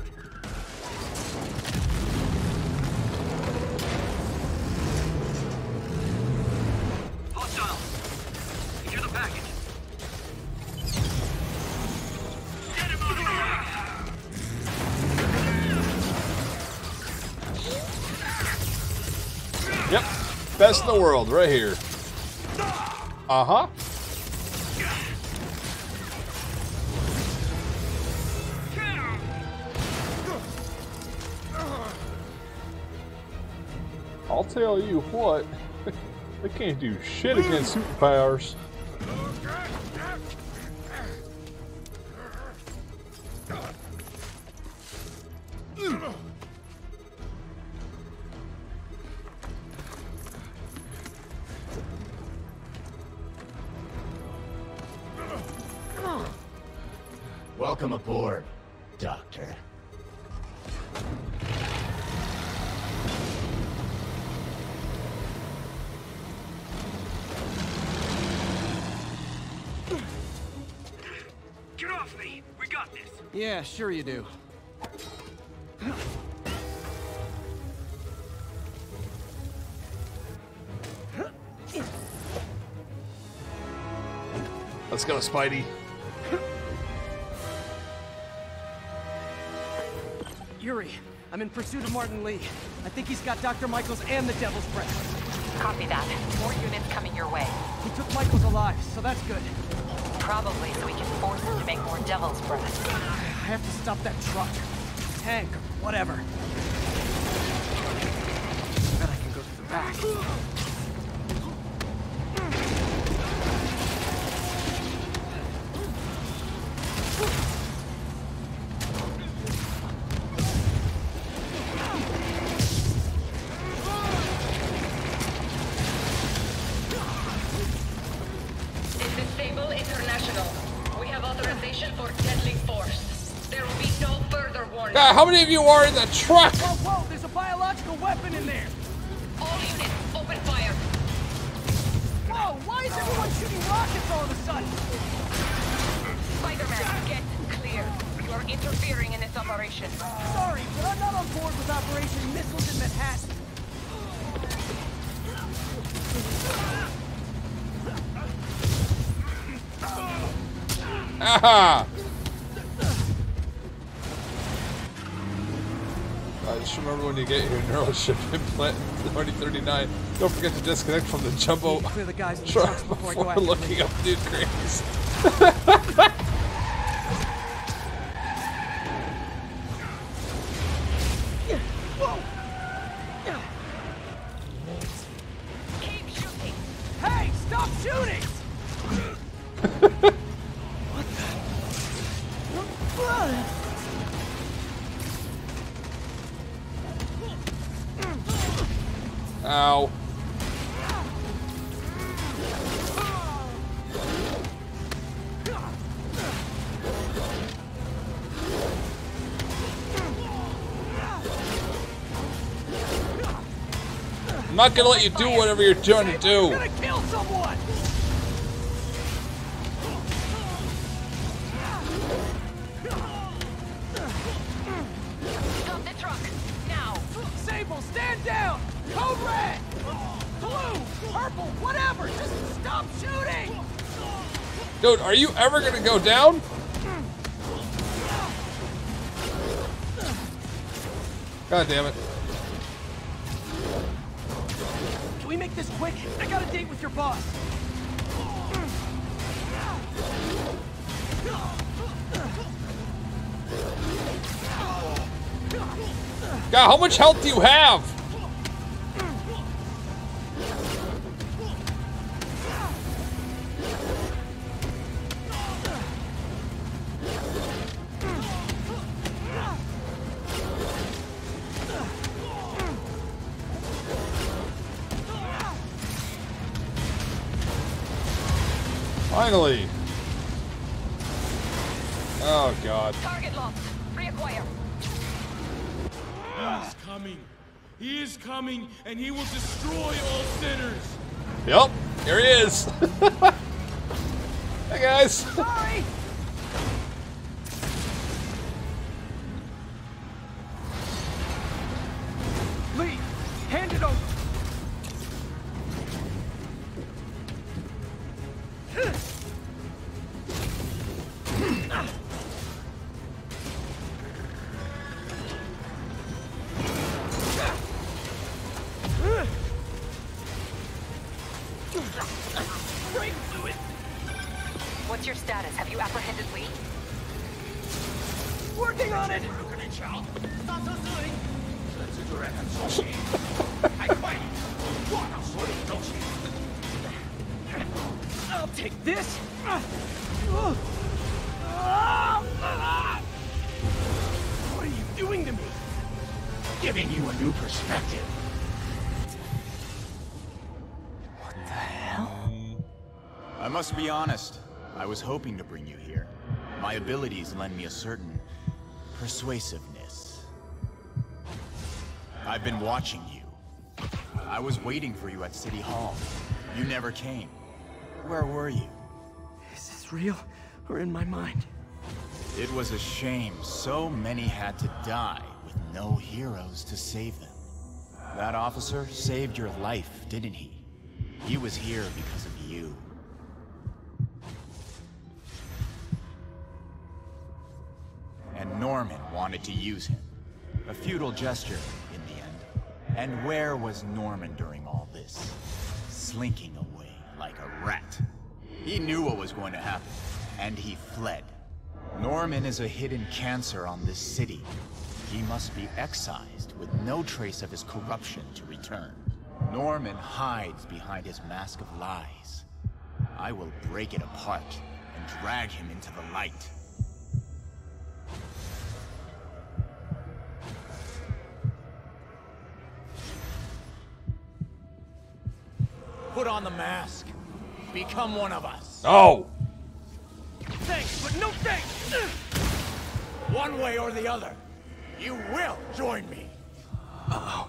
Hostile! Secure the package. Yep, best in the world, right here. Uh huh. I'll tell you what, (laughs) they can't do shit against superpowers. Yeah, sure you do. Let's go, Spidey. Yuri, I'm in pursuit of Martin Li. I think he's got Dr. Michaels and the Devil's Breath. Copy that. More units coming your way. He took Michaels alive, so that's good. Probably so we can force him to make more Devil's Breath. I have to stop that truck. Tank, whatever. Bet I can go through the back. The truck? Implant (laughs) in 2039, don't forget to disconnect from the jumbo Clear the guys in the truck before before looking up new crates. (laughs) not gonna let you do whatever you're trying to do. gonna kill someone! Stop the truck, now. Sable, stand down! Code red! Blue! Purple! Whatever! Just stop shooting! Dude, are you ever gonna go down? God damn it. Much health do you have? Finally. Oh god. He is coming, and he will destroy all sinners. Yep, here he is. (laughs) hey guys. Sorry! Was hoping to bring you here. My abilities lend me a certain persuasiveness. I've been watching you. I was waiting for you at City Hall. You never came. Where were you? Is this real or in my mind? It was a shame so many had to die with no heroes to save them. That officer saved your life, didn't he? He was here because of you. And Norman wanted to use him. A futile gesture, in the end. And where was Norman during all this? Slinking away like a rat. He knew what was going to happen, and he fled. Norman is a hidden cancer on this city. He must be excised with no trace of his corruption to return. Norman hides behind his mask of lies. I will break it apart and drag him into the light. Put on the mask. Become one of us. Oh. Thanks, but no thanks. (clears throat) One way or the other. You will join me. Uh-oh.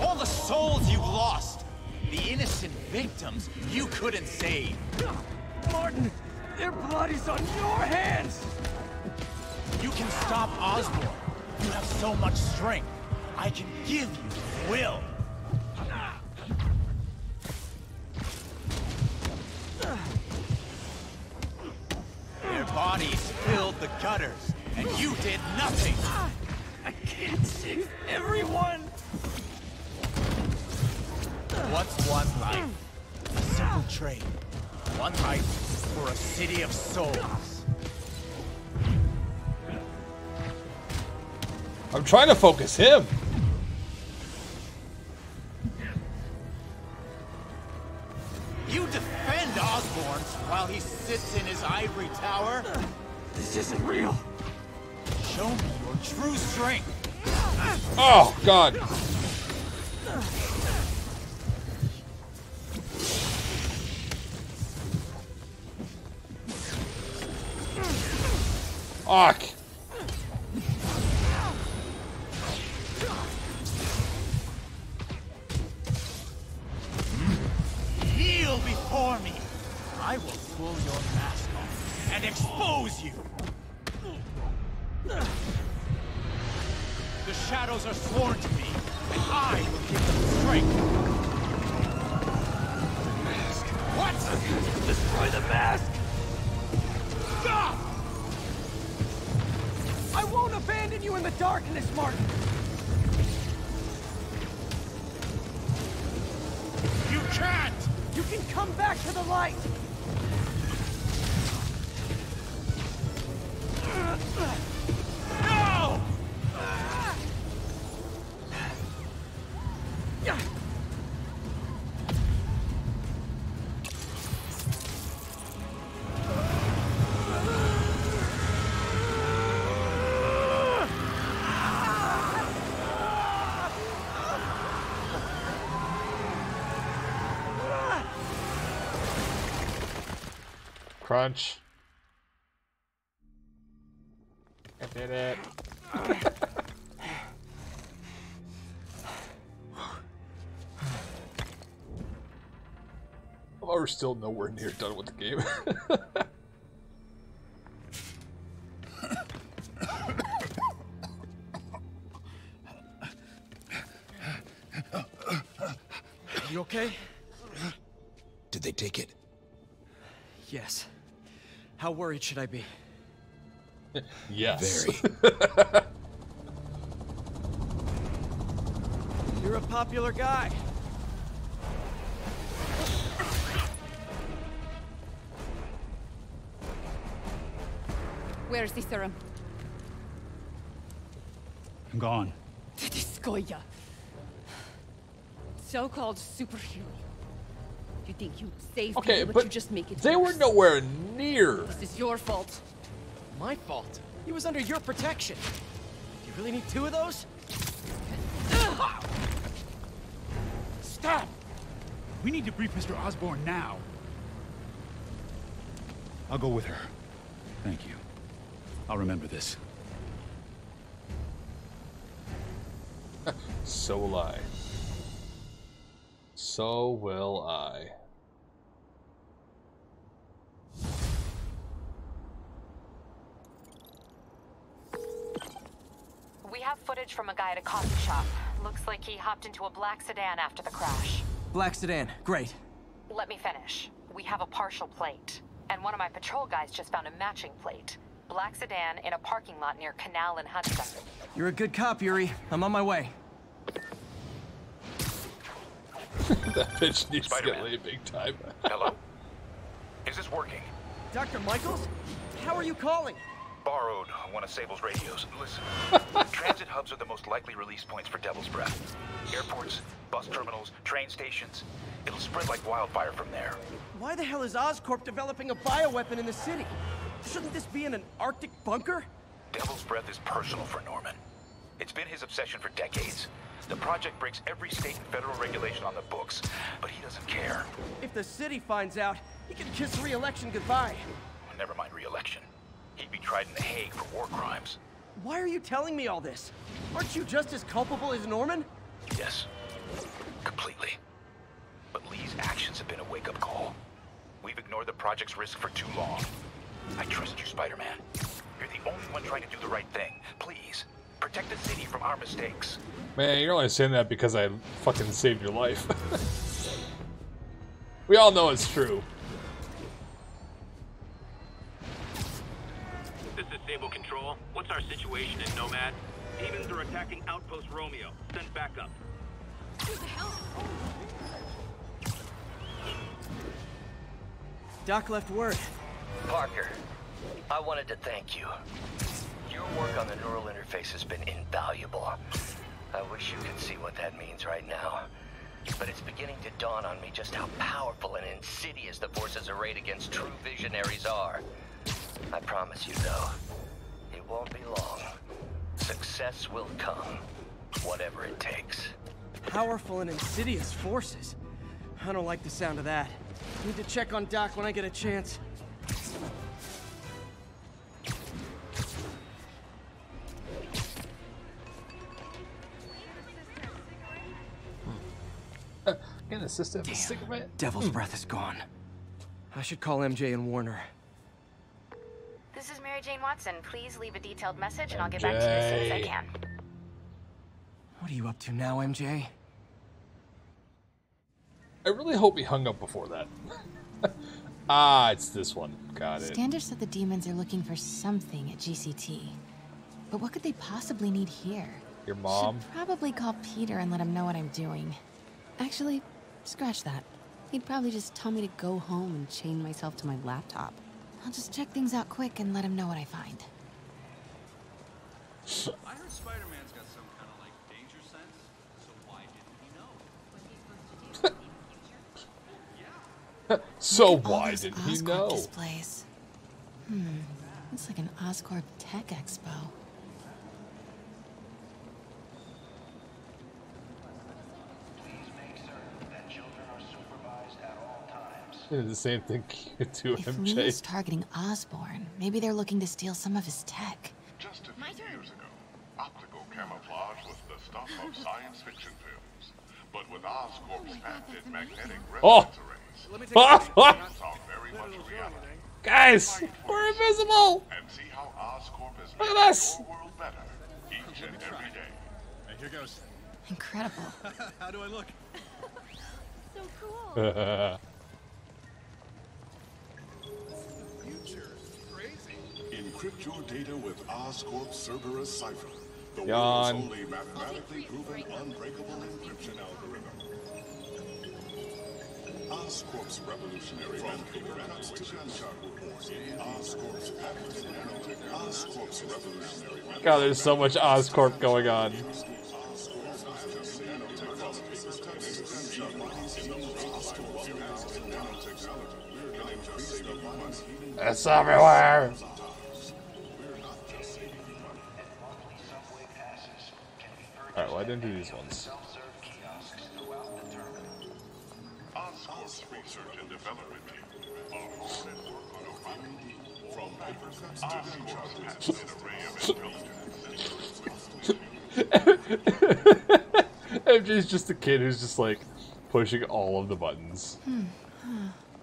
All the souls you've lost, the innocent victims you couldn't save. Martin, their blood is on your hands! You can stop Osborn. You have so much strength. I can give you will. Their bodies filled the gutters, and you did nothing. I can't save everyone! What's one life? A simple trade. One life for a city of souls. I'm trying to focus him. You defend Osborn while he sits in his ivory tower? This isn't real. Show me your true strength. Oh, God. Fuck. Crunch. I did it. (sighs) We're still nowhere near done with the game. (laughs) worried should I be? (laughs) yes. Very. (laughs) You're a popular guy. Where's the serum? I'm gone. Titiskoya. So-called superhero. You think you save Okay, people, but, but you just make it they were nowhere near. This is your fault. My fault. He was under your protection. Do you really need two of those? Stop! We need to brief Mr. Osborn now. I'll go with her. Thank you. I'll remember this. (laughs) So will I. So will I. footage from a guy at a coffee shop. Looks like he hopped into a black sedan after the crash. Black sedan. Great. Let me finish. We have a partial plate. And one of my patrol guys just found a matching plate. Black sedan in a parking lot near Canal and Hudson. You're a good cop, Yuri. I'm on my way. (laughs) that bitch needs to Spider-Man. get laid big time. Hello? (laughs) Is this working? Dr. Michaels? How are you calling? Borrowed one of Sable's radios. Listen, (laughs) transit hubs are the most likely release points for Devil's Breath. Airports, bus terminals, train stations. It'll spread like wildfire from there. Why the hell is Oscorp developing a bioweapon in the city? Shouldn't this be in an Arctic bunker? Devil's Breath is personal for Norman. It's been his obsession for decades. The project breaks every state and federal regulation on the books, but he doesn't care. If the city finds out, He can kiss re-election goodbye. Never mind re-election. He'd be tried in The Hague for war crimes. Why are you telling me all this? Aren't you just as culpable as Norman? Yes. Completely. But Li's actions have been a wake-up call. We've ignored the project's risk for too long. I trust you, Spider-Man. You're the only one trying to do the right thing. Please, protect the city from our mistakes. Man, you're only saying that because I fucking saved your life. (laughs) we all know it's true. Situation in Nomad? Demons are attacking Outpost Romeo. Send backup. Doc left word. Parker, I wanted to thank you. Your work on the neural interface has been invaluable. I wish you could see what that means right now. But it's beginning to dawn on me just how powerful and insidious the forces arrayed against true visionaries are. I promise you, though, it won't be long. Success will come, whatever it takes. Powerful and insidious forces. I don't like the sound of that. Need to check on Doc when I get a chance. Can assist have a cigarette? Devil's breath is gone. I should call MJ and Warner. This is Mary Jane Watson. Please leave a detailed message and I'll get back to you as soon as I can. What are you up to now, MJ? I really hope he hung up before that. (laughs) ah, it's this one. Got it. Skander said the demons are looking for something at GCT. But what could they possibly need here? Your mom? Should probably call Peter and let him know what I'm doing. Actually, scratch that. He'd probably just tell me to go home and chain myself to my laptop. I'll just check things out quick and let him know what I find. I heard Spider-Man's got some kind of like danger sense. So why didn't he know? (laughs) so Look at all why didn't he Oscorp know? Displays. Hmm. Looks like an Oscorp Tech Expo. Did (laughs) the same thing (laughs) to If MJ. Leo's targeting Osborn, maybe they're looking to steal some of his tech. Just a few years ago, optical camouflage was the stuff of science fiction films. But with Oscorp's patented magnetic Oh! resonance arrays, Let me (laughs) take ah! a picture. it's all very much reality. Guys, we're invisible. And see how Oscorp is Look at making us. world better each and every day. Hey, here goes. Incredible. How do I look? So cool. Encrypt your data with Oscorp Cerberus Cipher, the Yawn. world's only mathematically proven unbreakable encryption algorithm. Oscorp's revolutionary from cuts to gunshot reports. Oscorp's patented. Oscorp's revolutionary God, there's so much Oscorp going on. It's everywhere. Alright, well, I didn't do these ones. Oscorp's research and development team are hard at work on a remedy from papercuts to gunshots patented array of intelligence. MJ's just a kid who's just like pushing all of the buttons. Hmm.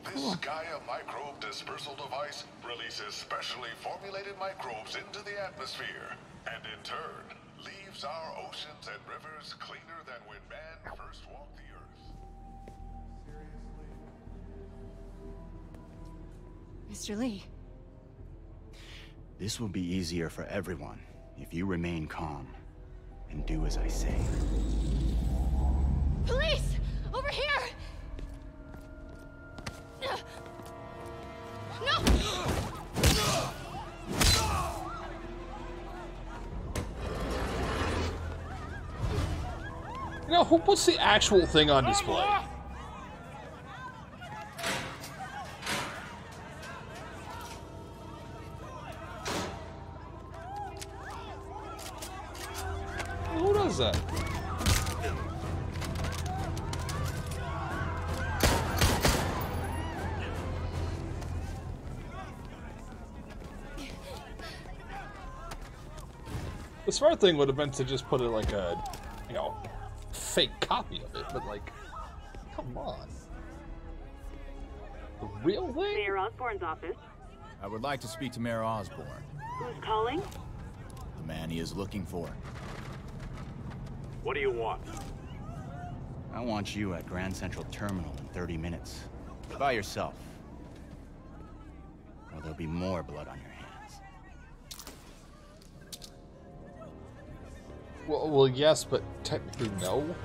This Gaia microbe dispersal device releases specially formulated microbes into the atmosphere, and in turn, leaves our oceans and rivers cleaner than when man first walked the earth. Mr. Li. This will be easier for everyone if you remain calm and do as I say. what's the actual thing on display? Who does that? The smart thing would have been to just put it like a fake copy of it, but like, come on. The real thing? Mayor Osborn's office. I would like to speak to Mayor Osborn, Who's calling? the man he is looking for. What do you want? I want you at Grand Central Terminal in 30 minutes. By yourself. Or there'll be more blood on your hands. Well, well, yes, but technically no.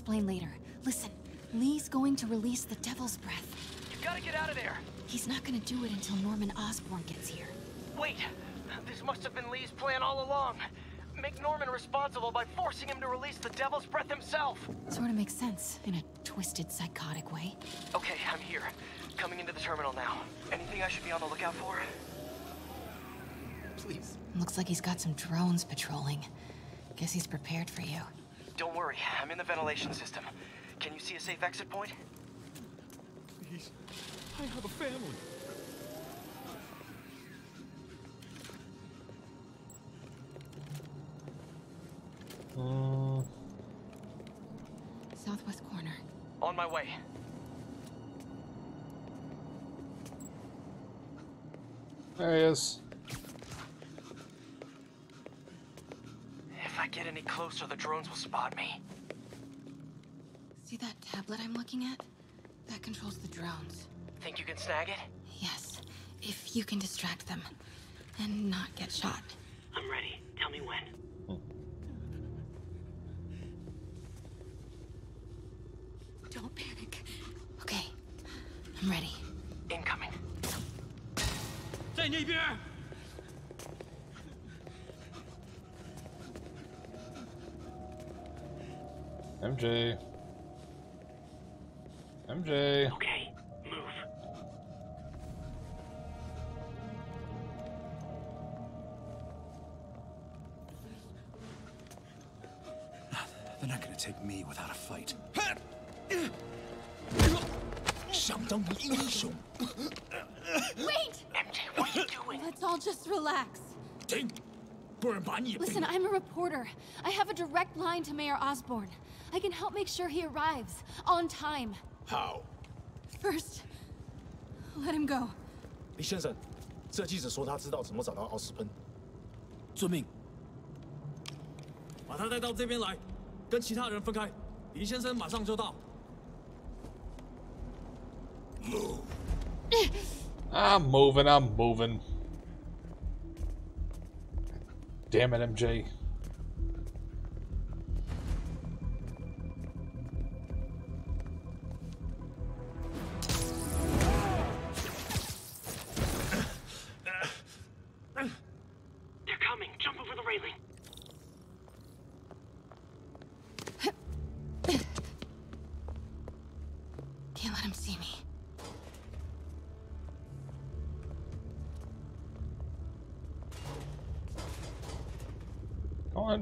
Explain later. Listen, Li's going to release the Devil's Breath. You've gotta get out of there. He's not gonna do it until Norman Osborn gets here. Wait, this must have been Li's plan all along. Make Norman responsible by forcing him to release the Devil's Breath himself. Sort of makes sense, in a twisted, psychotic way. Okay, I'm here. Coming into the terminal now. Anything I should be on the lookout for? Please. Looks like he's got some drones patrolling. Guess he's prepared for you. Don't worry, I'm in the ventilation system. Can you see a safe exit point? Please. I have a family. Mm, Southwest corner. On my way. there he is. I get any closer, the drones will spot me. See that tablet I'm looking at? That controls the drones. Think you can snag it? Yes, if you can distract them and not get shot. I'm ready. Tell me when. Don't panic. Okay, I'm ready. Incoming. 在那边。 MJ. MJ. Okay, move. They're not gonna take me without a fight. Wait! MJ, what are you doing? Let's all just relax. Listen, I'm a reporter. I have a direct line to Mayor Osborn. I can help make sure he arrives on time. How? First, let him go. 李先生，这记者说他知道怎么找到奥斯喷。遵命。把他带到这边来，跟其他人分开。李先生马上就到。Move. I'm moving, I'm moving. Damn it, MJ.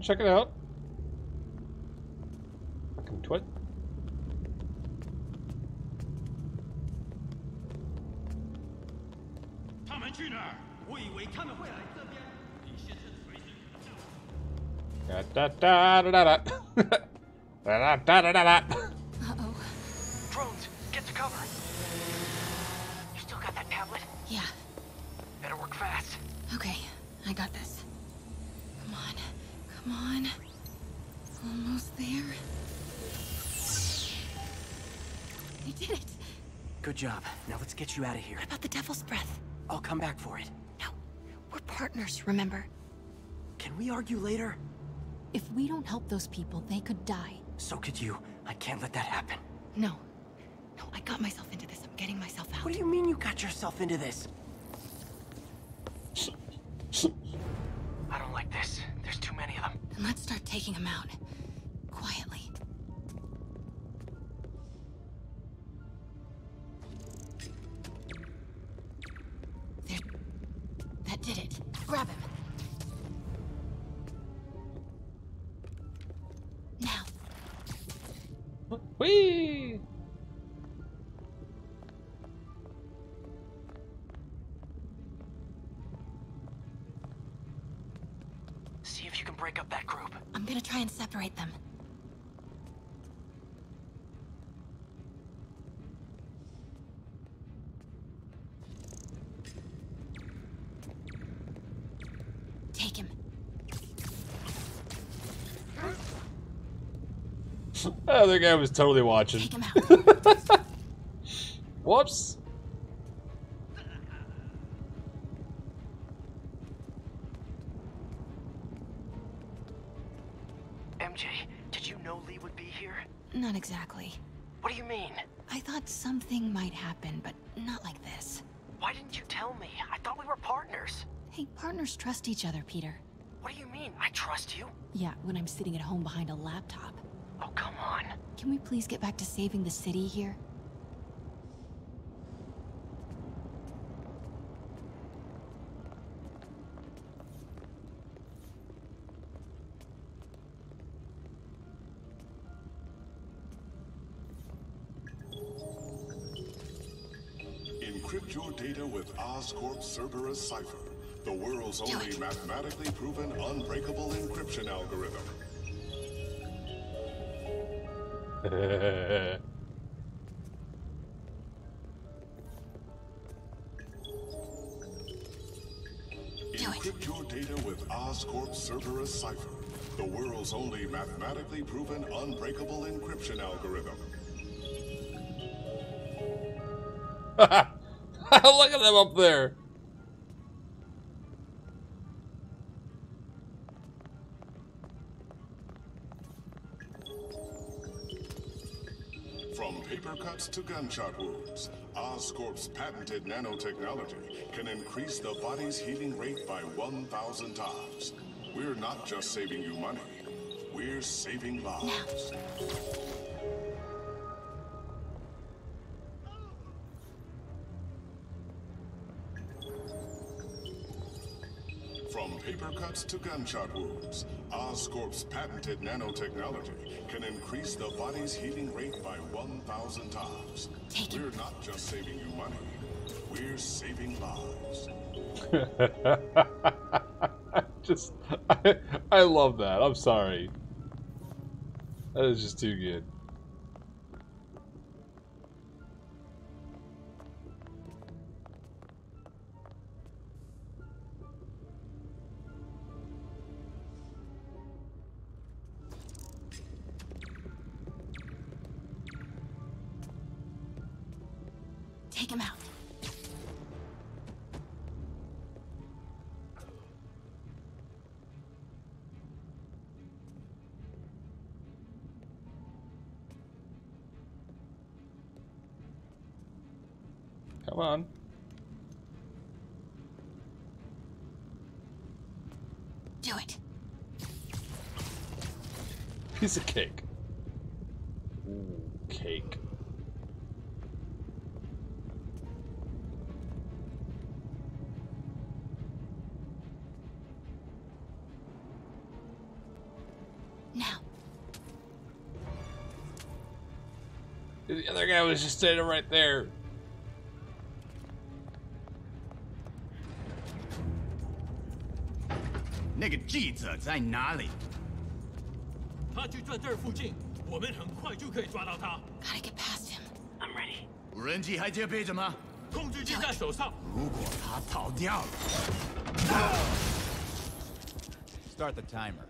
check it out. Fucking twit. Da da da da da da (laughs) da da da da da job. Now let's get you out of here. What about the Devil's Breath? I'll come back for it. No. We're partners, remember? Can we argue later? If we don't help those people, they could die. So could you. I can't let that happen. No. No, I got myself into this. I'm getting myself out. What do you mean you got yourself into this? I don't like this. There's too many of them. Then let's start taking them out. The other guy was totally watching. Take him (laughs) Whoops. MJ, did you know Li would be here? Not exactly. What do you mean? I thought something might happen, but not like this. Why didn't you tell me? I thought we were partners. Hey, partners trust each other, Peter. What do you mean? I trust you. Yeah, when I'm sitting at home behind a laptop. Can we please get back to saving the city here? Encrypt your data with Oscorp Cerberus Cipher, the world's only mathematically proven unbreakable encryption algorithm. Encrypt your data with Oscorp Cerberus Cipher, the world's only mathematically proven unbreakable encryption algorithm. (laughs) Look at them up there. Cuts to gunshot wounds, Oscorp's patented nanotechnology can increase the body's healing rate by 1,000 times. We're not just saving you money, we're saving lives. Paper cuts to gunshot wounds, Oscorp's patented nanotechnology can increase the body's healing rate by 1,000 times. We're not just saving you money, we're saving lives. (laughs) just, (laughs) I, I love that. I'm sorry. That is just too good. Piece of cake. Ooh, cake. Now. The other guy was just standing right there. 那个记者在哪里？ 他就在这儿附近，我们很快就可以抓到他。Gotta get past him. I'm ready. 无人机还戒备着吗？控制器在手上。如果他逃掉了 Start the timer.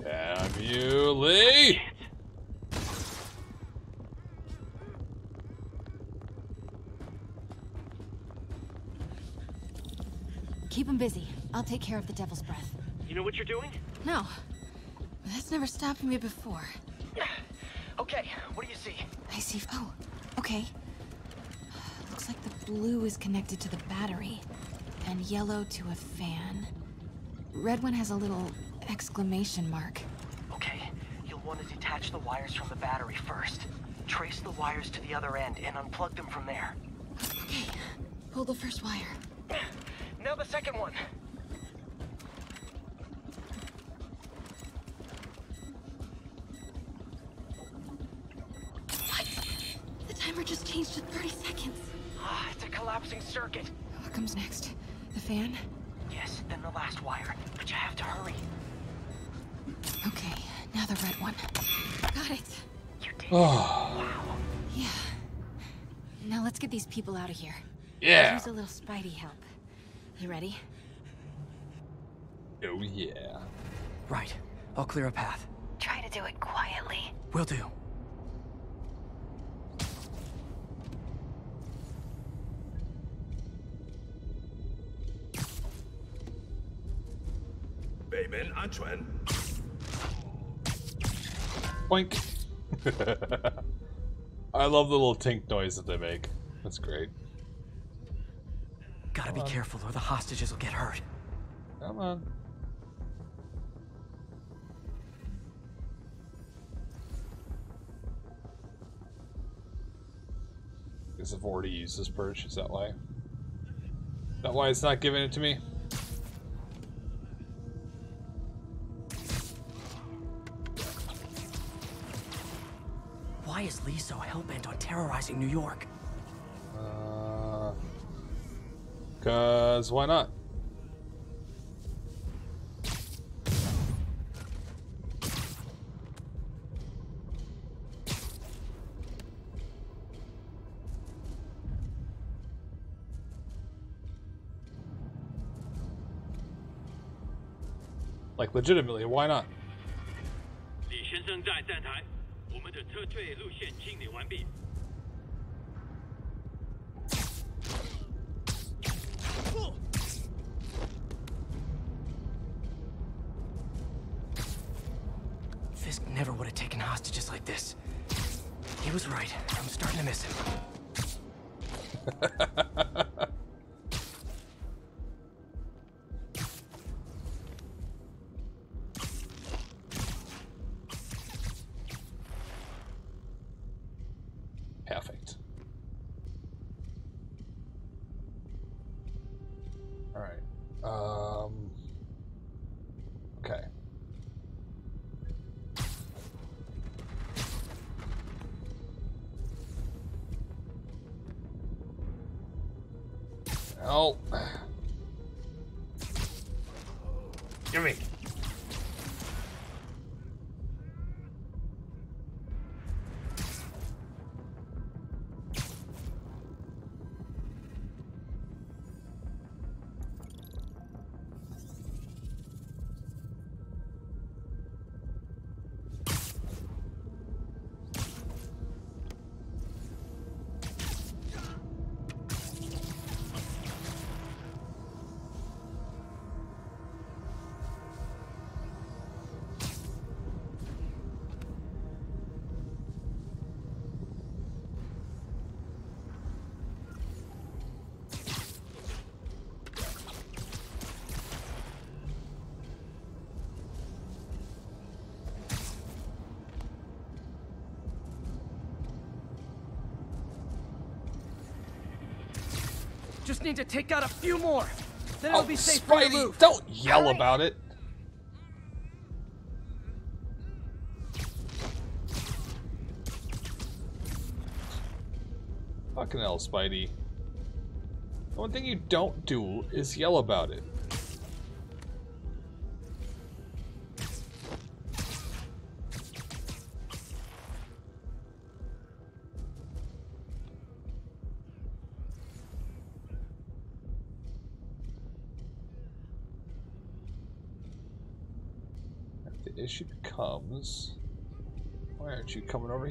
Damn you, Lee! Busy. I'll take care of the Devil's Breath. You know what you're doing? No. That's never stopped me before. (sighs) Okay, what do you see? I see. Oh, okay. Looks like the blue is connected to the battery, and yellow to a fan. Red one has a little exclamation mark. Okay, you'll want to detach the wires from the battery first. Trace the wires to the other end and unplug them from there. Okay, pull the first wire. Now the second one. What? The timer just changed to 30 seconds. Ah, it's a collapsing circuit. What comes next? The fan? Yes, then the last wire. But you have to hurry. Okay, now the red one. Got it. You did. Oh. Yeah. Now let's get these people out of here. Yeah. Use a little Spidey help. You ready? Oh yeah. Right. I'll clear a path. Try to do it quietly. Will do. Boink. (laughs) I love the little tink noise that they make. That's great. Gotta be on. careful or the hostages will get hurt. Come on. Guess I've already used this purge. Is that why? Is that why it's not giving it to me? Why is Li so hellbent on terrorizing New York? Cause why not? Like legitimately, why not? 李先生在站台，我们的撤退路线清理完毕。 Was right. I'm starting to miss him. Just need to take out a few more. Then it'll Oh, be safe for you to Spidey, move. don't yell about it. Fucking hell, Spidey. The one thing you don't do is yell about it.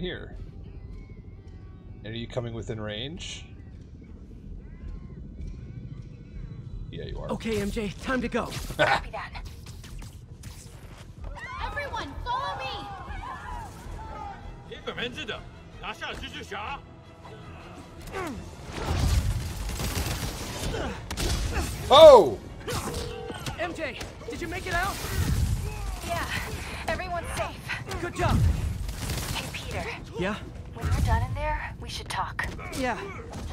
here. And are you coming within range? Yeah, you are. Okay, MJ, time to go. (laughs) Copy that. Everyone, follow me! Oh! MJ, did you make it out? Yeah, everyone's safe. Good job. Hey, Peter. Yeah? When we're done in there, we should talk. Yeah,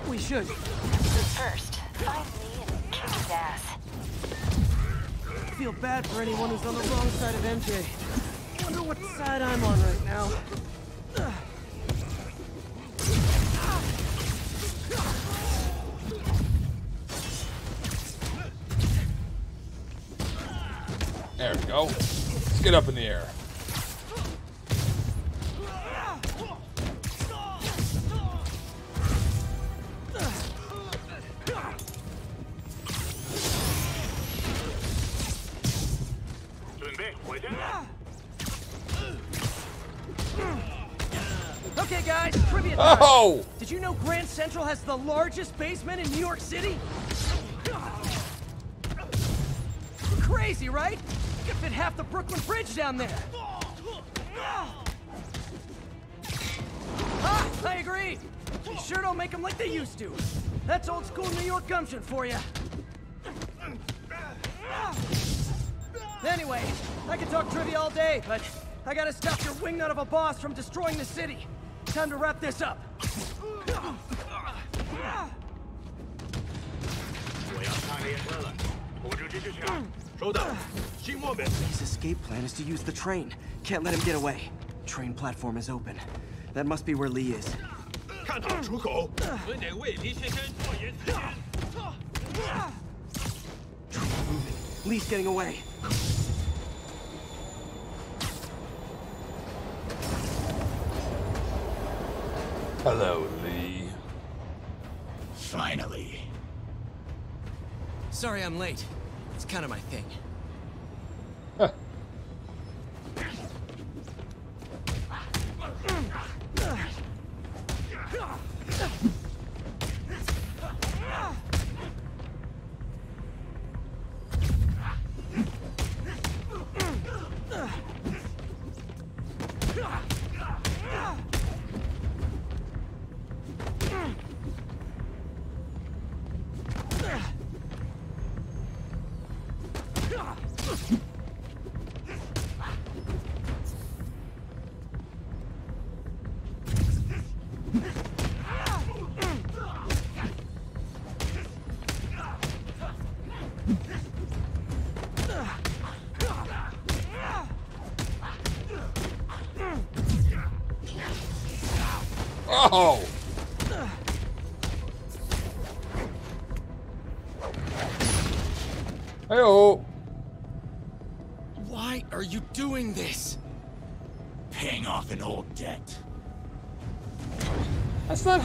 we should. First, find me and kick his ass. I feel bad for anyone who's on the wrong side of MJ. Wonder what side I'm on right now. There we go. Let's get up in the air. Largest basement in New York City? Crazy, right? You could fit half the Brooklyn Bridge down there. Ah, I agree. Sure don't make them like they used to. That's old school New York gumption for you. Anyway, I could talk trivia all day, but I gotta stop your wingnut of a boss from destroying the city. Time to wrap this up. His escape plan is to use the train. Can't let him get away. Train platform is open. That must be where Li is. Li's getting away. Hello, Li. Finally. Sorry I'm late. It's kind of my thing.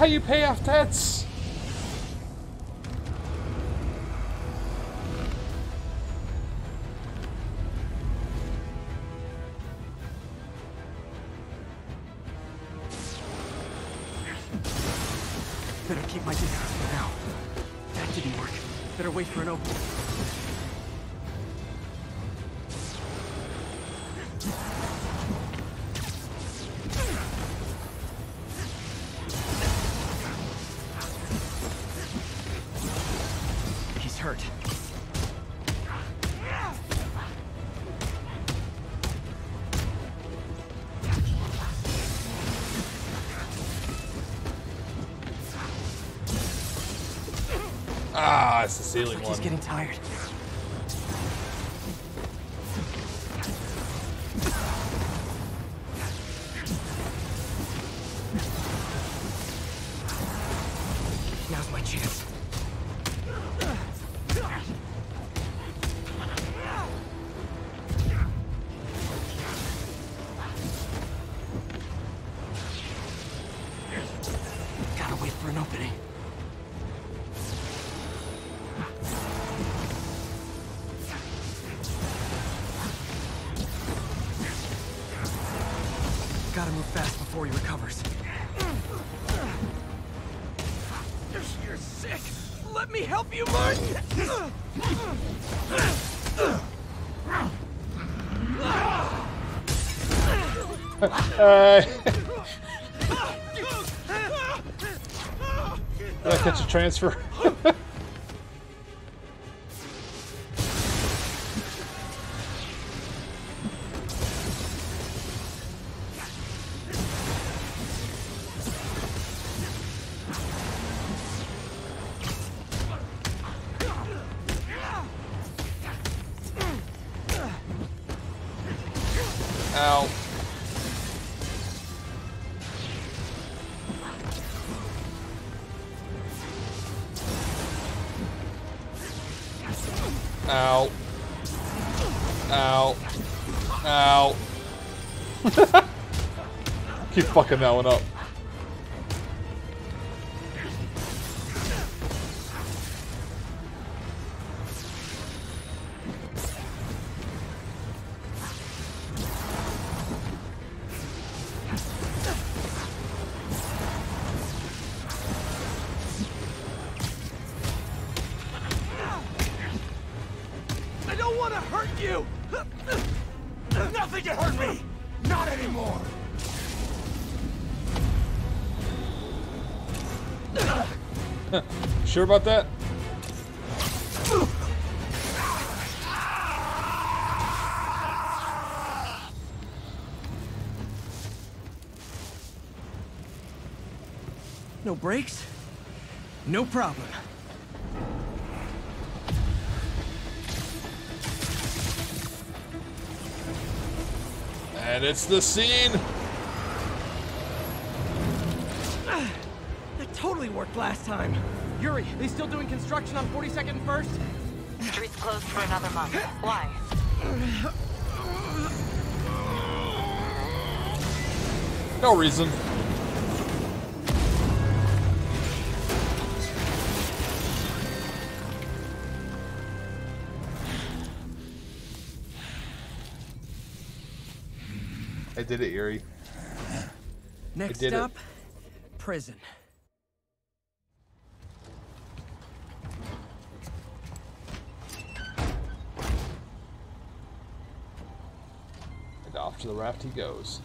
How you pay off debts. Ceiling Like one. he's getting tired. Me you, Martin. (laughs) Uh, Did I catch a transfer? That one up. Sure about that? No brakes? No problem. And it's the scene. That totally worked last time. Yuri, they still doing construction on 42nd and 1st? Streets closed for another month. Why? No reason. I did it, Yuri. Next did it. prison. Raft he goes.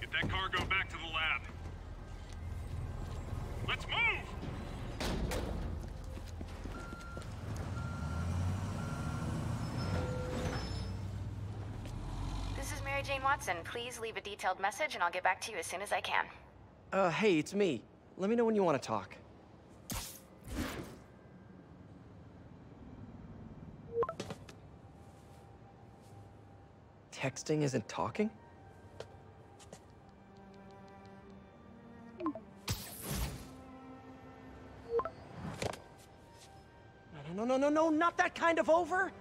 Get that cargo back to the lab. Let's move! This is Mary Jane Watson. Please leave a detailed message and I'll get back to you as soon as I can. Uh, hey, it's me. Let me know when you want to talk. Texting isn't talking? No, no, no, no, no, not that kind of over!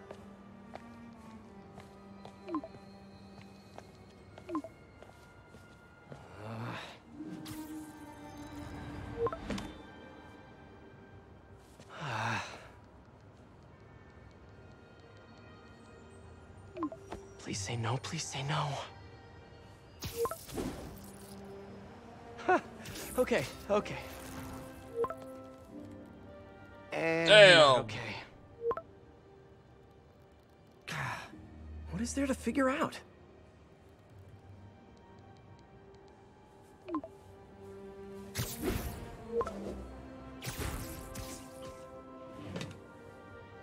No, please say no. Huh, okay, okay. And Damn. Okay. What is there to figure out?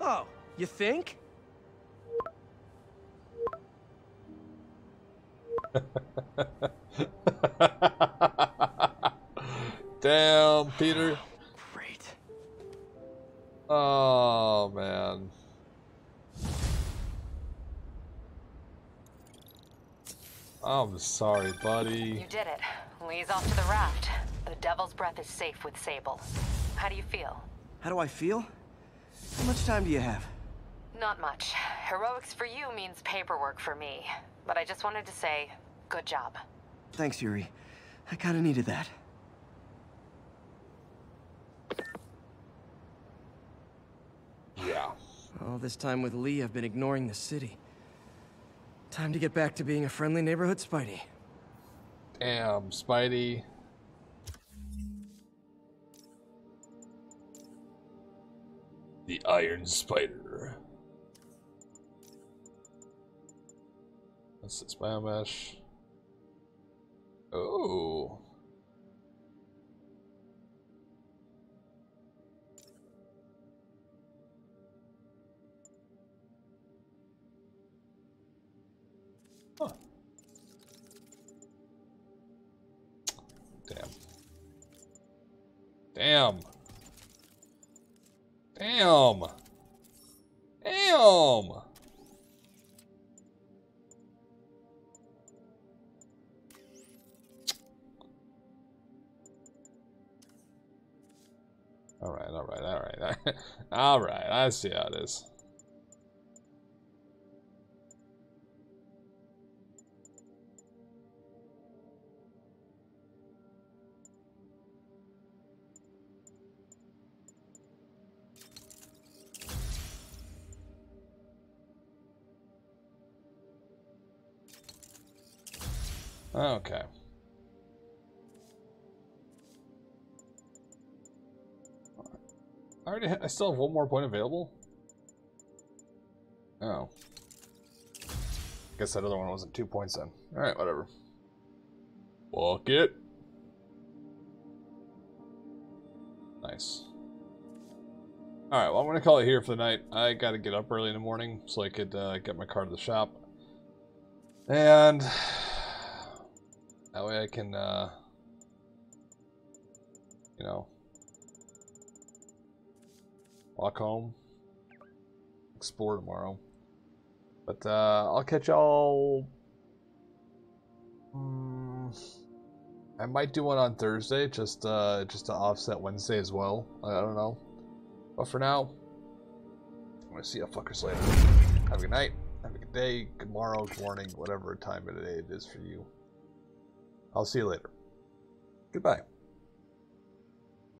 Oh, you think? Peter. Great. Oh, man. I'm sorry, buddy. You did it. Li's off to the raft. The Devil's Breath is safe with Sable. How do you feel? How do I feel? How much time do you have? Not much. Heroics for you means paperwork for me. But I just wanted to say, good job. Thanks, Yuri. I kinda needed that. Yeah. All this time with Li, I've been ignoring the city. Time to get back to being a friendly neighborhood Spidey. Damn, Spidey. The Iron Spider. That's this biomesh. Oh. Damn. Damn. Damn. Damn. All right, all right, all right, (laughs) all right. I see how it is. Okay. I already I still have one more point available? Oh. Guess that other one wasn't two points then. Alright, whatever. Fuck it. Nice. Alright, well I'm gonna call it here for the night. I gotta get up early in the morning so I could uh, get my car to the shop. And that way I can uh, you know walk home, explore tomorrow. But uh, I'll catch y'all. Mm, I might do one on Thursday, just uh, just to offset Wednesday as well. I don't know. But for now, I'm gonna see you fuckers later. Have a good night. Have a good day. Good morrow. Good morning. Whatever time of the day it is for you. I'll see you later. Goodbye.